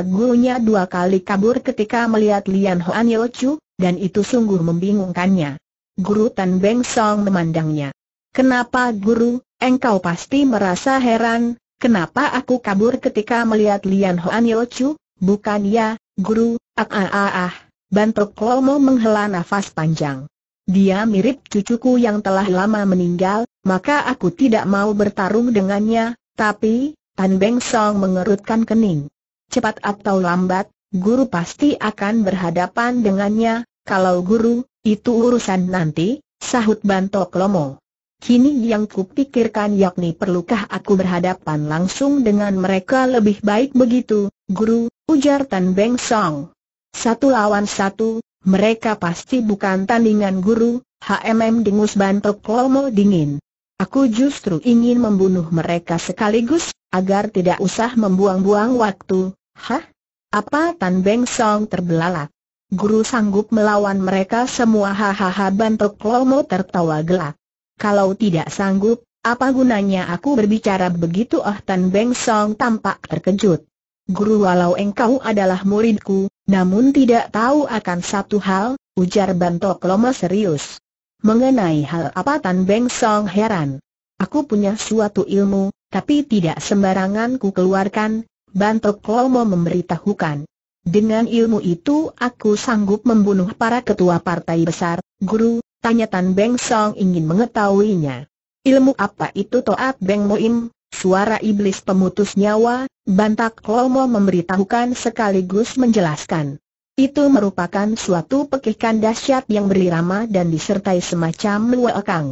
gurunya dua kali kabur ketika melihat Lian Hoan Chu, dan itu sungguh membingungkannya. Guru Tan Beng Song memandangnya. Kenapa guru, engkau pasti merasa heran, kenapa aku kabur ketika melihat Lian Hoan Chu? Bukan ya, guru, ah ah ah ah, Bantok Lomo menghela nafas panjang. Dia mirip cucuku yang telah lama meninggal, maka aku tidak mau bertarung dengannya, tapi, Tan Beng Song mengerutkan kening. Cepat atau lambat, guru pasti akan berhadapan dengannya, kalau guru, itu urusan nanti, sahut Bantok Lomo. Kini yang kupikirkan yakni perlukah aku berhadapan langsung dengan mereka lebih baik begitu, guru, ujar Tan Beng Song. Satu lawan satu, mereka pasti bukan tandingan guru, HMM dengus Bantok Lomo dingin. Aku justru ingin membunuh mereka sekaligus, agar tidak usah membuang-buang waktu, Hah? Apa Tan Beng Song terbelalak? Guru sanggup melawan mereka semua hahaha Bantok Lomo tertawa gelak. Kalau tidak sanggup, apa gunanya aku berbicara begitu oh Tan Beng Song tampak terkejut. Guru walau engkau adalah muridku, namun tidak tahu akan satu hal, ujar Bantok Lomo serius. Mengenai hal apa Tan Beng Song heran. Aku punya suatu ilmu, tapi tidak sembarangan ku keluarkan, Bantok Lomo memberitahukan. Dengan ilmu itu aku sanggup membunuh para ketua partai besar, guru, tanya Tan Beng Song ingin mengetahuinya. Ilmu apa itu Toat Beng Moim? suara iblis pemutus nyawa, Bantak Klomo memberitahukan sekaligus menjelaskan. Itu merupakan suatu pekikan dahsyat yang berirama dan disertai semacam luakang.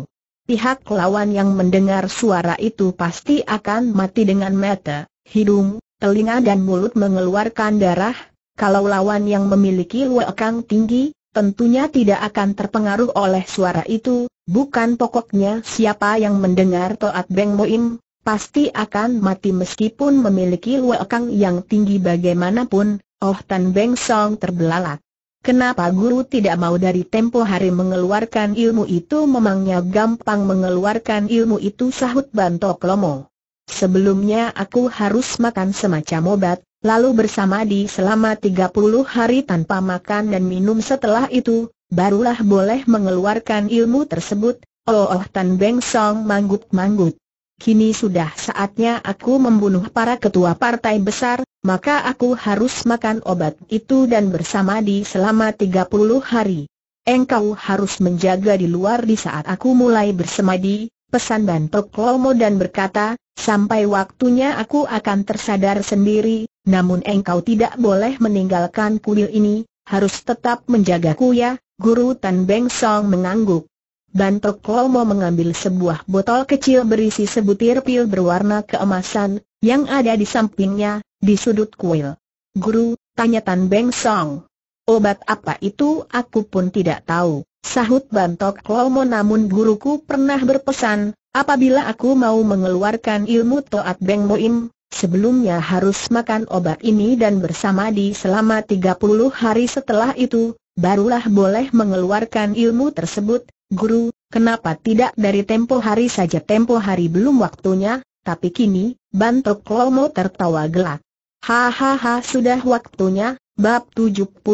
Pihak lawan yang mendengar suara itu pasti akan mati dengan mata, hidung, telinga dan mulut mengeluarkan darah. Kalau lawan yang memiliki luakang tinggi, tentunya tidak akan terpengaruh oleh suara itu, bukan pokoknya siapa yang mendengar Toat Beng Moim, pasti akan mati meskipun memiliki luakang yang tinggi bagaimanapun, Oh Tan Beng Song terbelalak. Kenapa guru tidak mau dari tempo hari mengeluarkan ilmu itu memangnya gampang mengeluarkan ilmu itu sahut Bantok Lomo. Sebelumnya aku harus makan semacam obat, lalu bersama di selama 30 hari tanpa makan dan minum setelah itu, barulah boleh mengeluarkan ilmu tersebut. Oh, oh Tan Beng Song manggut-manggut. Kini sudah saatnya aku membunuh para ketua partai besar, maka aku harus makan obat itu dan bersama di selama 30 hari. Engkau harus menjaga di luar di saat aku mulai bersemadi, pesan Bantok Lomo dan berkata, sampai waktunya aku akan tersadar sendiri, namun engkau tidak boleh meninggalkan kuil ini, harus tetap menjagaku ya, Guru Tan Beng Song mengangguk. Bantok Lomo mengambil sebuah botol kecil berisi sebutir pil berwarna keemasan, yang ada di sampingnya, di sudut kuil. Guru, tanya Tan Beng Song. Obat apa itu aku pun tidak tahu, sahut Bantok Lomo namun guruku pernah berpesan, apabila aku mau mengeluarkan ilmu Toat Beng Moim, sebelumnya harus makan obat ini dan bersama di selama 30 hari setelah itu, barulah boleh mengeluarkan ilmu tersebut, Guru, kenapa tidak dari tempo hari saja tempo hari belum waktunya, tapi kini, Bantok Lomo tertawa gelak. Hahaha sudah waktunya, bab 75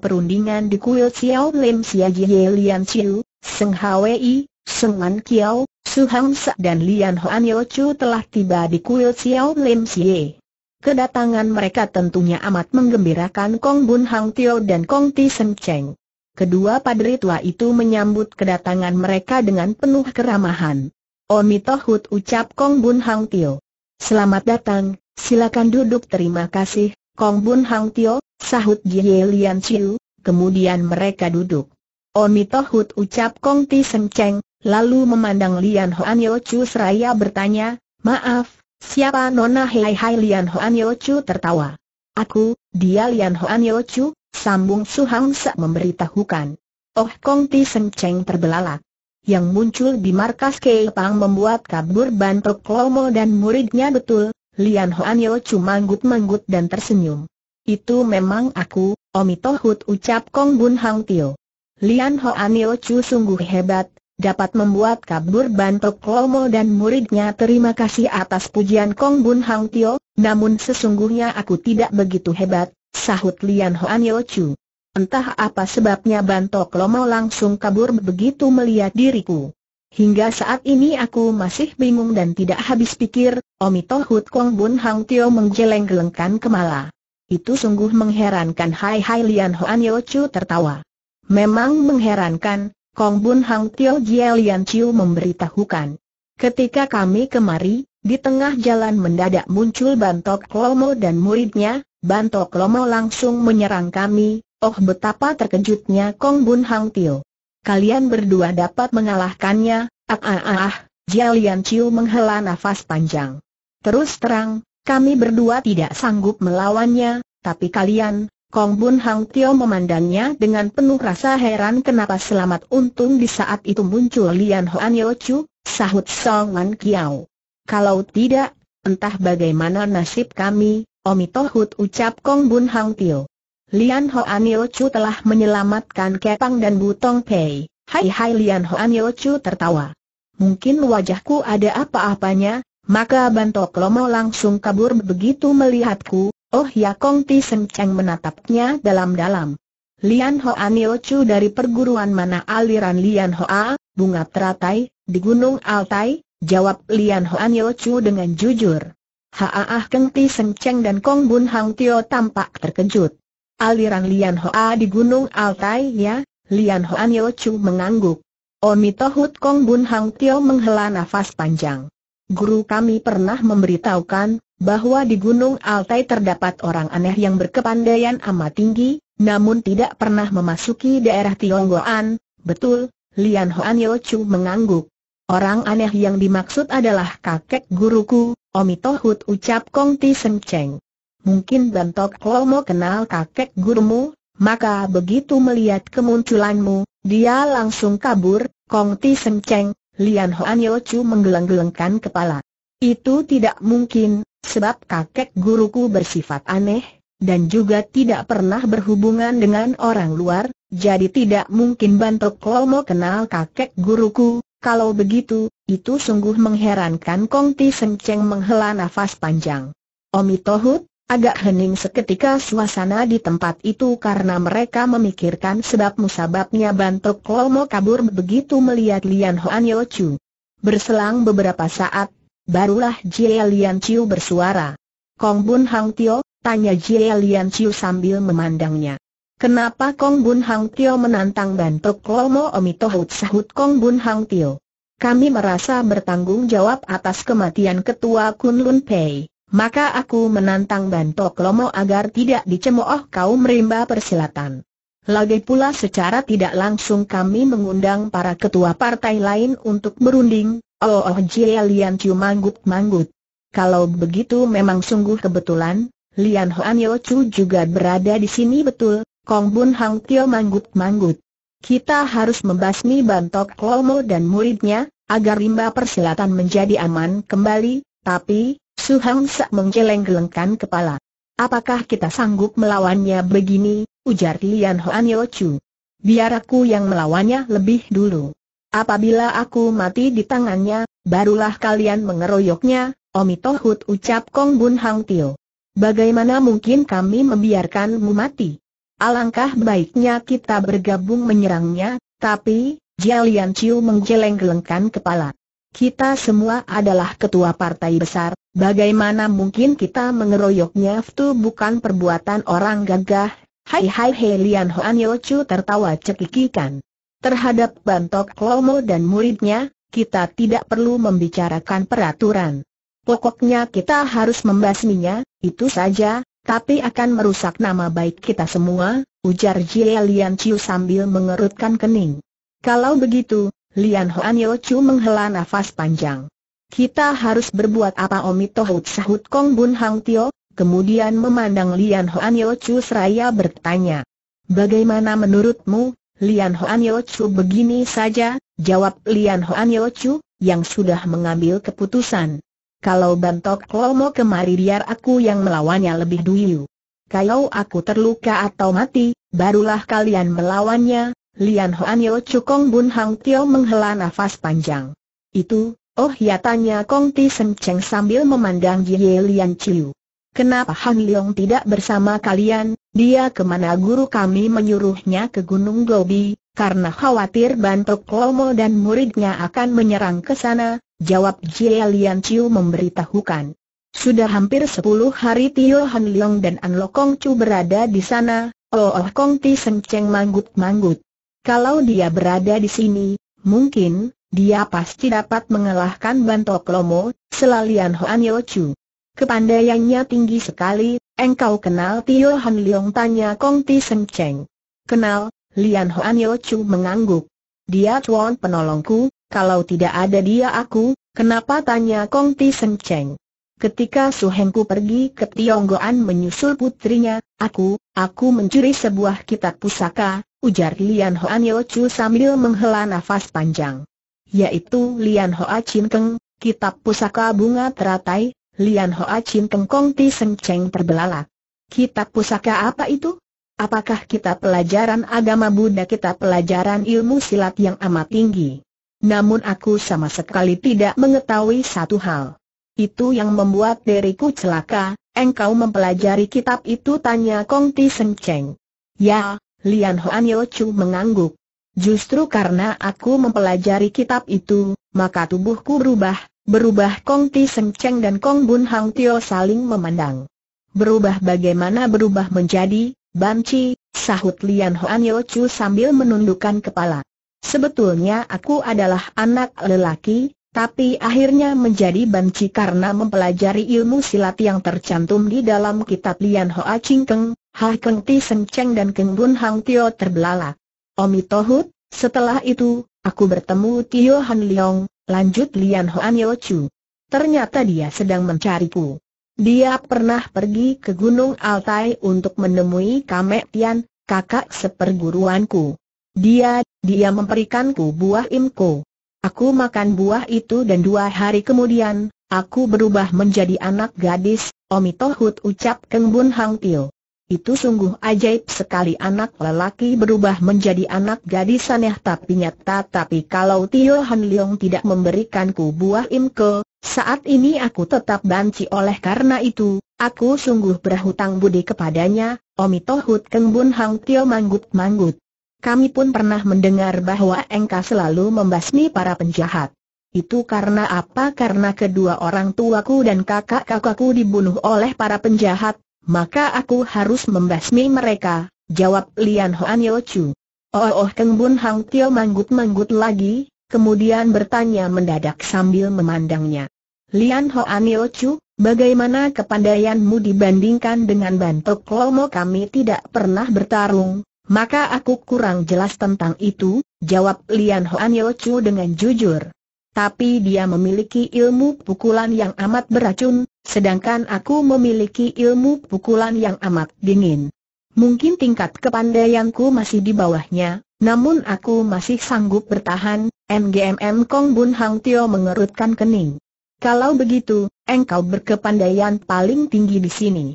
perundingan di kuil Xiao Lim Sia Jie Lian Chiu, Seng Hwi, Seng Man Kiao, Su Hang Sa dan Lian Hoan Yo Chu telah tiba di kuil Xiao Lim Xie. Kedatangan mereka tentunya amat menggembirakan Kong Bun Hang Tio dan Kong Ti Seng Cheng. Kedua padri tua itu menyambut kedatangan mereka dengan penuh keramahan. Omi Tohut ucap Kong Bun Hang Tio. Selamat datang, silakan duduk terima kasih, Kong Bun Hang Tio, sahut Jie Lian Chiu, kemudian mereka duduk. Omi Tohut ucap Kong Ti Seng Cheng, lalu memandang Lian Hoan Yo Chu seraya bertanya, maaf, siapa nona Hei Hai Lian Hoan Yo Chu tertawa. Aku, dia Lian Hoan Yo Chu, Sambung Su Hang Sa memberitahukan. Oh Kong Ti Seng Cheng terbelalak. Yang muncul di markas Kei Pang membuat kabur Bantok Klomo dan muridnya betul, Lian Hoan Yo Chu manggut-manggut dan tersenyum. Itu memang aku, Omi Tohut ucap Kong Bun Hang Tio. Lian Hoan Yo Chu sungguh hebat, dapat membuat kabur Bantok Klomo dan muridnya terima kasih atas pujian Kong Bun Hang Tio, namun sesungguhnya aku tidak begitu hebat, sahut Lian Hoan Yo Chu. Entah apa sebabnya Bantok Lomo langsung kabur begitu melihat diriku. Hingga saat ini aku masih bingung dan tidak habis pikir, Omi Tohut Kong Bun Hang Tio menggeleng-gelengkan kemala. Itu sungguh mengherankan Hai Hai Lian Hoan Yo Chu tertawa. Memang mengherankan, Kong Bun Hang Tio Jie Lian Chiu memberitahukan. Ketika kami kemari, di tengah jalan mendadak muncul Bantok Lomo dan muridnya, Bantok Lomo langsung menyerang kami, oh betapa terkejutnya Kong Bun Hang Tio. Kalian berdua dapat mengalahkannya, ah ah ah, ah. Jialian Chiu menghela nafas panjang. Terus terang, kami berdua tidak sanggup melawannya, tapi kalian, Kong Bun Hang Tio memandangnya dengan penuh rasa heran kenapa selamat untung di saat itu muncul Lian Hoan Yo Chu, sahut Song Man Kiao. Kalau tidak, entah bagaimana nasib kami, Omi Tohut ucap Kong Bun Hang Tio. Lian Hoan Yo Chu telah menyelamatkan Kepang dan Butong Pei. Hai hai Lian Hoan Yo Chu tertawa. Mungkin wajahku ada apa-apanya, maka Bantok Lomo langsung kabur begitu melihatku, oh ya Kong Ti Seng Cheng menatapnya dalam-dalam. Lian Hoan Yo Chu dari perguruan mana aliran Lian Hoa, bunga teratai, di Gunung Altai, jawab Lian Hoan Yo Chu dengan jujur. Haaah Keng Ti Seng Cheng dan Kong Bun Hang Tio tampak terkejut. Aliran Lian Hoa di Gunung Altai ya, Lian Hoan Yo Chu mengangguk. Omi Tohut Kong Bun Hang Tio menghela nafas panjang. guru kami pernah memberitahukan, bahwa di Gunung Altai terdapat orang aneh yang berkepandaian amat tinggi, namun tidak pernah memasuki daerah Tionggoan, betul, Lian Hoan Chu mengangguk. Orang aneh yang dimaksud adalah kakek guruku, Omi Tohut ucap Kong Ti Seng Cheng. Mungkin Bantok Lomo kenal kakek gurumu, maka begitu melihat kemunculanmu, dia langsung kabur, Kong Ti Seng Cheng, Lian Hoan Chu menggeleng-gelengkan kepala. Itu tidak mungkin, sebab kakek guruku bersifat aneh, dan juga tidak pernah berhubungan dengan orang luar, jadi tidak mungkin Bantok Lomo kenal kakek guruku, kalau begitu, itu sungguh mengherankan Kong Ti Seng Cheng menghela nafas panjang. Omi Tohut, agak hening seketika suasana di tempat itu karena mereka memikirkan sebab musababnya Bantok Lomo kabur begitu melihat Lian Hoan Chu. Berselang beberapa saat, barulah Jie Lian Chiu bersuara. Kong Bun Hang Tio, tanya Jie Lian Chiu sambil memandangnya. Kenapa Kong Bun Hang Tio menantang Bantok Lomo Omito Hut sahut Kong Bun Hang Tio? Kami merasa bertanggung jawab atas kematian Ketua Kun Lun Pei, maka aku menantang Bantok Lomo agar tidak dicemooh kaum rimba persilatan. Lagi pula secara tidak langsung kami mengundang para ketua partai lain untuk berunding, oh oh Jie Lian Chiu manggut-manggut. Kalau begitu memang sungguh kebetulan, Lian Hoan Yo Chu juga berada di sini betul, Kong Bun Hang Tio manggut-manggut. Kita harus membasmi Bantok Lomo dan muridnya, agar rimba persilatan menjadi aman kembali, tapi, Su Hang Sa menggeleng-gelengkan kepala. Apakah kita sanggup melawannya begini, ujar Lian Hoan Yo Chu. Biar aku yang melawannya lebih dulu. Apabila aku mati di tangannya, barulah kalian mengeroyoknya, Omi Tohut ucap Kong Bun Hang Tio. Bagaimana mungkin kami membiarkanmu mati? Alangkah baiknya kita bergabung menyerangnya, tapi, Jialian Chiu menggeleng-gelengkan kepala. Kita semua adalah ketua partai besar, bagaimana mungkin kita mengeroyoknya itu bukan perbuatan orang gagah, hai hai hai Lian Hoan Chu tertawa cekikikan. Terhadap Bantok Lomo dan muridnya, kita tidak perlu membicarakan peraturan. Pokoknya kita harus membasminya, itu saja, tapi akan merusak nama baik kita semua, ujar Jie Lian Chiu sambil mengerutkan kening. Kalau begitu, Lian Hoan Yo Chu menghela nafas panjang. Kita harus berbuat apa Omi Tohut sahut Kong Bun Hang Tio, kemudian memandang Lian Hoan Yo Chu seraya bertanya. Bagaimana menurutmu, Lian Hoan Yo Chu begini saja, jawab Lian Hoan Yo Chu, yang sudah mengambil keputusan. Kalau Bantok Lomo kemari biar aku yang melawannya lebih dulu. Kalau aku terluka atau mati, barulah kalian melawannya, Lian Hoan Yo Cukong Bun Hang Tio menghela nafas panjang. Itu, oh ya tanya Kong Ti Seng Cheng sambil memandang Jie Lian Chiu. Kenapa Han Leong tidak bersama kalian, dia ke mana guru kami menyuruhnya ke Gunung Gobi, karena khawatir Bantok Lomo dan muridnya akan menyerang ke sana, Jawab Jie Lian Chiu memberitahukan. Sudah hampir sepuluh hari Tio Han Leong dan An Lokong Chu berada di sana, oh oh Kong Ti Seng Cheng manggut-manggut. Kalau dia berada di sini, mungkin, dia pasti dapat mengalahkan Bantok Lomo, selalian Hoan Yo Chu. Kepandaiannya tinggi sekali, engkau kenal Tio Han Leong tanya Kong Ti Seng Cheng. Kenal, Lian Hoan Yo Chu mengangguk. Dia tuan penolongku, kalau tidak ada dia aku, kenapa tanya Kong Ti Seng Cheng? Ketika Su Hengku pergi ke Tionggoan menyusul putrinya, aku, aku mencuri sebuah kitab pusaka, ujar Lian Hoan Yo Chu sambil menghela nafas panjang. Yaitu Lian Hoa Chin Keng, kitab pusaka bunga teratai, Lian Hoa Chin Keng Kong Ti Seng Cheng terbelalak. Kitab pusaka apa itu? Apakah kita pelajaran agama Buddha kita pelajaran ilmu silat yang amat tinggi? Namun aku sama sekali tidak mengetahui satu hal. Itu yang membuat diriku celaka, engkau mempelajari kitab itu tanya Kong Ti Seng Cheng. Ya, Lian Hoan Yo Chu mengangguk. Justru karena aku mempelajari kitab itu, maka tubuhku berubah, berubah Kong Ti Seng Cheng dan Kong Bun Hang Tio saling memandang. Berubah bagaimana berubah menjadi, banci, sahut Lian Hoan Yo Chu sambil menundukkan kepala. Sebetulnya aku adalah anak lelaki, tapi akhirnya menjadi benci karena mempelajari ilmu silat yang tercantum di dalam kitab Lian Hoa Ching Keng, Ha Keng Ti Seng Cheng dan Keng Bun Hang Tio terbelalak. Omi Tohut, setelah itu, aku bertemu Tio Han Leong, lanjut Lian Hoa Nio Chu. Ternyata dia sedang mencariku. Dia pernah pergi ke Gunung Altai untuk menemui Kamek Tian, kakak seperguruanku. Dia, dia memberikanku buah imko. Aku makan buah itu dan dua hari kemudian, aku berubah menjadi anak gadis, Omi Tohut ucap Keng Bun Hang Tio. Itu sungguh ajaib sekali anak lelaki berubah menjadi anak gadis aneh tapi nyata tapi kalau Tio Han Leong tidak memberikanku buah imke, saat ini aku tetap banci oleh karena itu, aku sungguh berhutang budi kepadanya, Omi Tohut Keng Bun Hang Tio manggut-manggut. Kami pun pernah mendengar bahwa engkau selalu membasmi para penjahat. Itu karena apa? Karena kedua orang tuaku dan kakak-kakakku dibunuh oleh para penjahat, maka aku harus membasmi mereka, jawab Lian Hoan Yochu. Oh oh Keng Bun Hang Tio manggut-manggut lagi, kemudian bertanya mendadak sambil memandangnya. Lian Hoan Yochu, bagaimana kepandaianmu dibandingkan dengan Bantok Lomo kami tidak pernah bertarung, maka aku kurang jelas tentang itu, jawab Lian Hoan Yochu dengan jujur. Tapi dia memiliki ilmu pukulan yang amat beracun, sedangkan aku memiliki ilmu pukulan yang amat dingin. Mungkin tingkat kepandaianku masih di bawahnya, namun aku masih sanggup bertahan, MGMM Kong Bun Hang Tio mengerutkan kening. Kalau begitu, engkau berkepandaian paling tinggi di sini.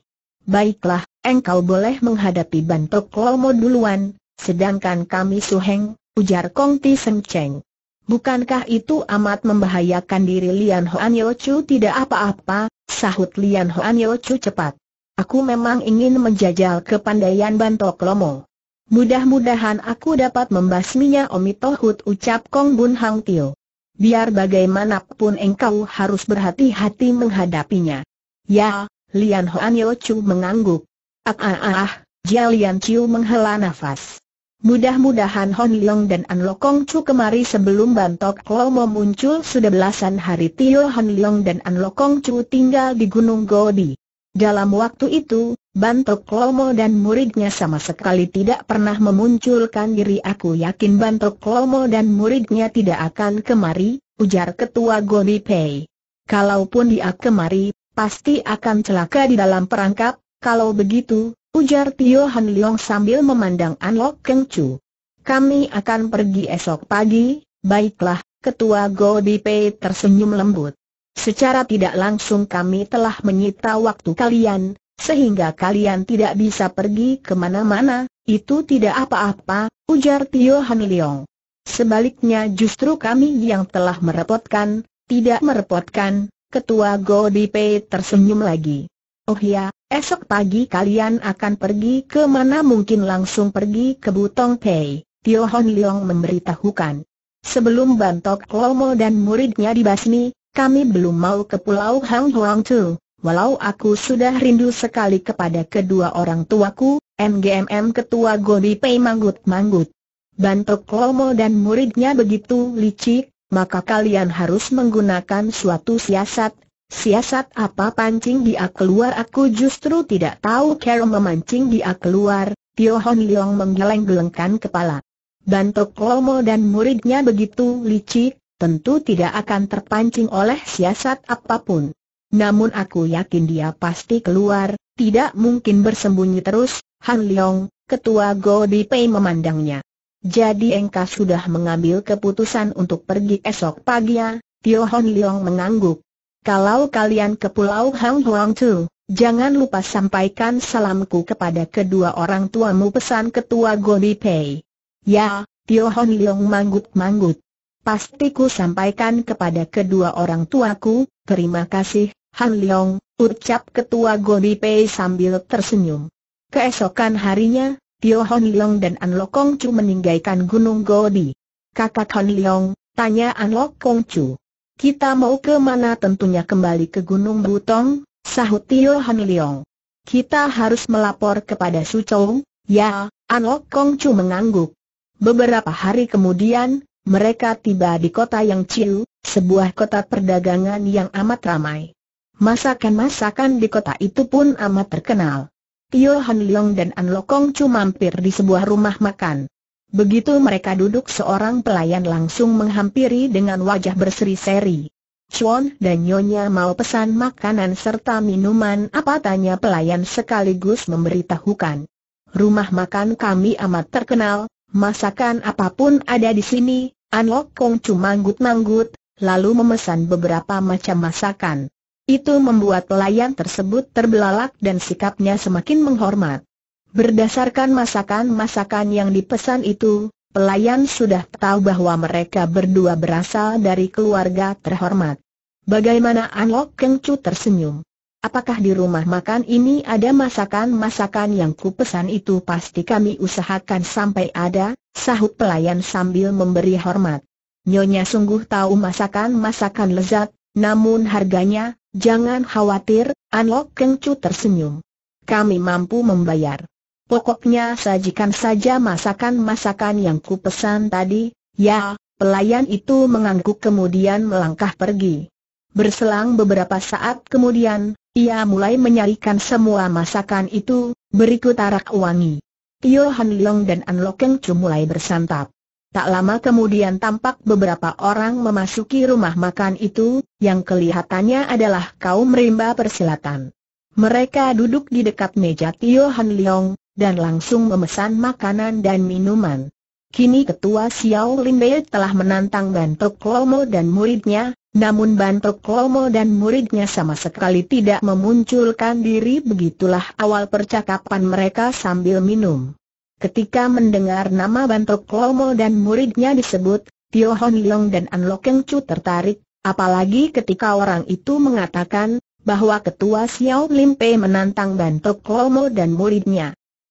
Baiklah, engkau boleh menghadapi Bantok Lomo duluan, sedangkan kami Suheng, ujar Kong Ti Seng Cheng. Bukankah itu amat membahayakan diri Lian Hoan Yochu tidak apa-apa, sahut Lian Hoan Yochu cepat. Aku memang ingin menjajal kepandaian Bantok Lomo. Mudah-mudahan aku dapat membasminya Omi Tohut ucap Kong Bun Hang Tio. Biar bagaimanapun engkau harus berhati-hati menghadapinya. Ya, Lian Hoan Yo Chu mengangguk. Ah ah ah, ah Jia Lian Chiu menghela nafas. Mudah-mudahan Hon Leong dan An Lokong Chu kemari sebelum Bantok Lomo muncul sudah belasan hari Tio Hon Leong dan An Lokong Chu tinggal di Gunung Godi. Dalam waktu itu, Bantok Lomo dan muridnya sama sekali tidak pernah memunculkan diri aku yakin Bantok Lomo dan muridnya tidak akan kemari, ujar ketua Godi Pei. Kalaupun dia kemari, pasti akan celaka di dalam perangkap, kalau begitu, ujar Tio Han Leong sambil memandang An Lok Keng Chu. Kami akan pergi esok pagi, baiklah, Ketua Go Pei tersenyum lembut. Secara tidak langsung kami telah menyita waktu kalian, sehingga kalian tidak bisa pergi ke mana-mana, itu tidak apa-apa, ujar Tio Han Leong. Sebaliknya justru kami yang telah merepotkan, tidak merepotkan, Ketua Godipe tersenyum lagi. Oh ya, esok pagi kalian akan pergi ke mana mungkin langsung pergi ke Butong Pei, Tio Hon Leong memberitahukan. Sebelum Bantok Lomo dan muridnya dibasmi, kami belum mau ke Pulau Hang Huang Tu. Walau aku sudah rindu sekali kepada kedua orang tuaku, MGMM Ketua Godipe manggut-manggut. Bantok Lomo dan muridnya begitu licik, maka kalian harus menggunakan suatu siasat. Siasat apa pancing dia keluar aku justru tidak tahu cara memancing dia keluar, Tio Hon Leong menggeleng-gelengkan kepala. Bantok Lomo dan muridnya begitu licik, tentu tidak akan terpancing oleh siasat apa pun. Namun aku yakin dia pasti keluar, tidak mungkin bersembunyi terus, Han Leong, ketua Go Pei memandangnya. Jadi engkau sudah mengambil keputusan untuk pergi esok pagi ya? Tio Hon Leong mengangguk. Kalau kalian ke Pulau Hang Huang Tu, jangan lupa sampaikan salamku kepada kedua orang tuamu pesan ketua Godi Pei. Ya, Tio Hon Leong manggut-manggut. Pastiku sampaikan kepada kedua orang tuaku, terima kasih, Han Leong, ucap ketua Godi Pei sambil tersenyum. Keesokan harinya, Tio Hon Leong dan An Lokong Chu meninggalkan Gunung Godi. Kakak Hon Leong, tanya An Lokong Chu. Kita mau ke mana tentunya kembali ke Gunung Butong, sahut Tio Hon Leong. Kita harus melapor kepada Su Chou, ya, An Lokong Chu mengangguk. Beberapa hari kemudian, mereka tiba di kota yang Ciu, sebuah kota perdagangan yang amat ramai. Masakan-masakan di kota itu pun amat terkenal. Tio Han Leong dan An Lokong Chu mampir di sebuah rumah makan. Begitu mereka duduk seorang pelayan langsung menghampiri dengan wajah berseri-seri. Chuan dan Nyonya mau pesan makanan serta minuman apa tanya pelayan sekaligus memberitahukan. Rumah makan kami amat terkenal, masakan apa pun ada di sini, Anlok Kong cuma manggut-manggut, lalu memesan beberapa macam masakan. Itu membuat pelayan tersebut terbelalak dan sikapnya semakin menghormat. Berdasarkan masakan-masakan yang dipesan itu, Pelayan sudah tahu bahwa mereka berdua berasal dari keluarga terhormat. Bagaimana Anlok Keng Chu tersenyum? Apakah di rumah makan ini ada masakan-masakan yang kupesan itu pasti kami usahakan sampai ada, sahut pelayan sambil memberi hormat. Nyonya sungguh tahu masakan-masakan lezat, namun harganya, jangan khawatir, Anlok Keng Chu tersenyum. Kami mampu membayar. Pokoknya sajikan saja masakan-masakan yang kupesan tadi, ya, pelayan itu mengangguk kemudian melangkah pergi. Berselang beberapa saat kemudian, ia mulai menyarikan semua masakan itu, berikut arak wangi. Tio Han Leong dan An Lokeng Chu mulai bersantap. Tak lama kemudian tampak beberapa orang memasuki rumah makan itu, yang kelihatannya adalah kaum rimba persilatan. Mereka duduk di dekat meja Tio Han Leong, dan langsung memesan makanan dan minuman. Kini ketua Xiao Limbe telah menantang Bantok Klomo dan muridnya, namun Bantok Klomo dan muridnya sama sekali tidak memunculkan diri begitulah awal percakapan mereka sambil minum. Ketika mendengar nama Bantok Klomo dan muridnya disebut, Tio Hon Leong dan An Lokeng Chu tertarik, apalagi ketika orang itu mengatakan bahwa ketua Xiao Limpe menantang Bantok Klomo dan muridnya.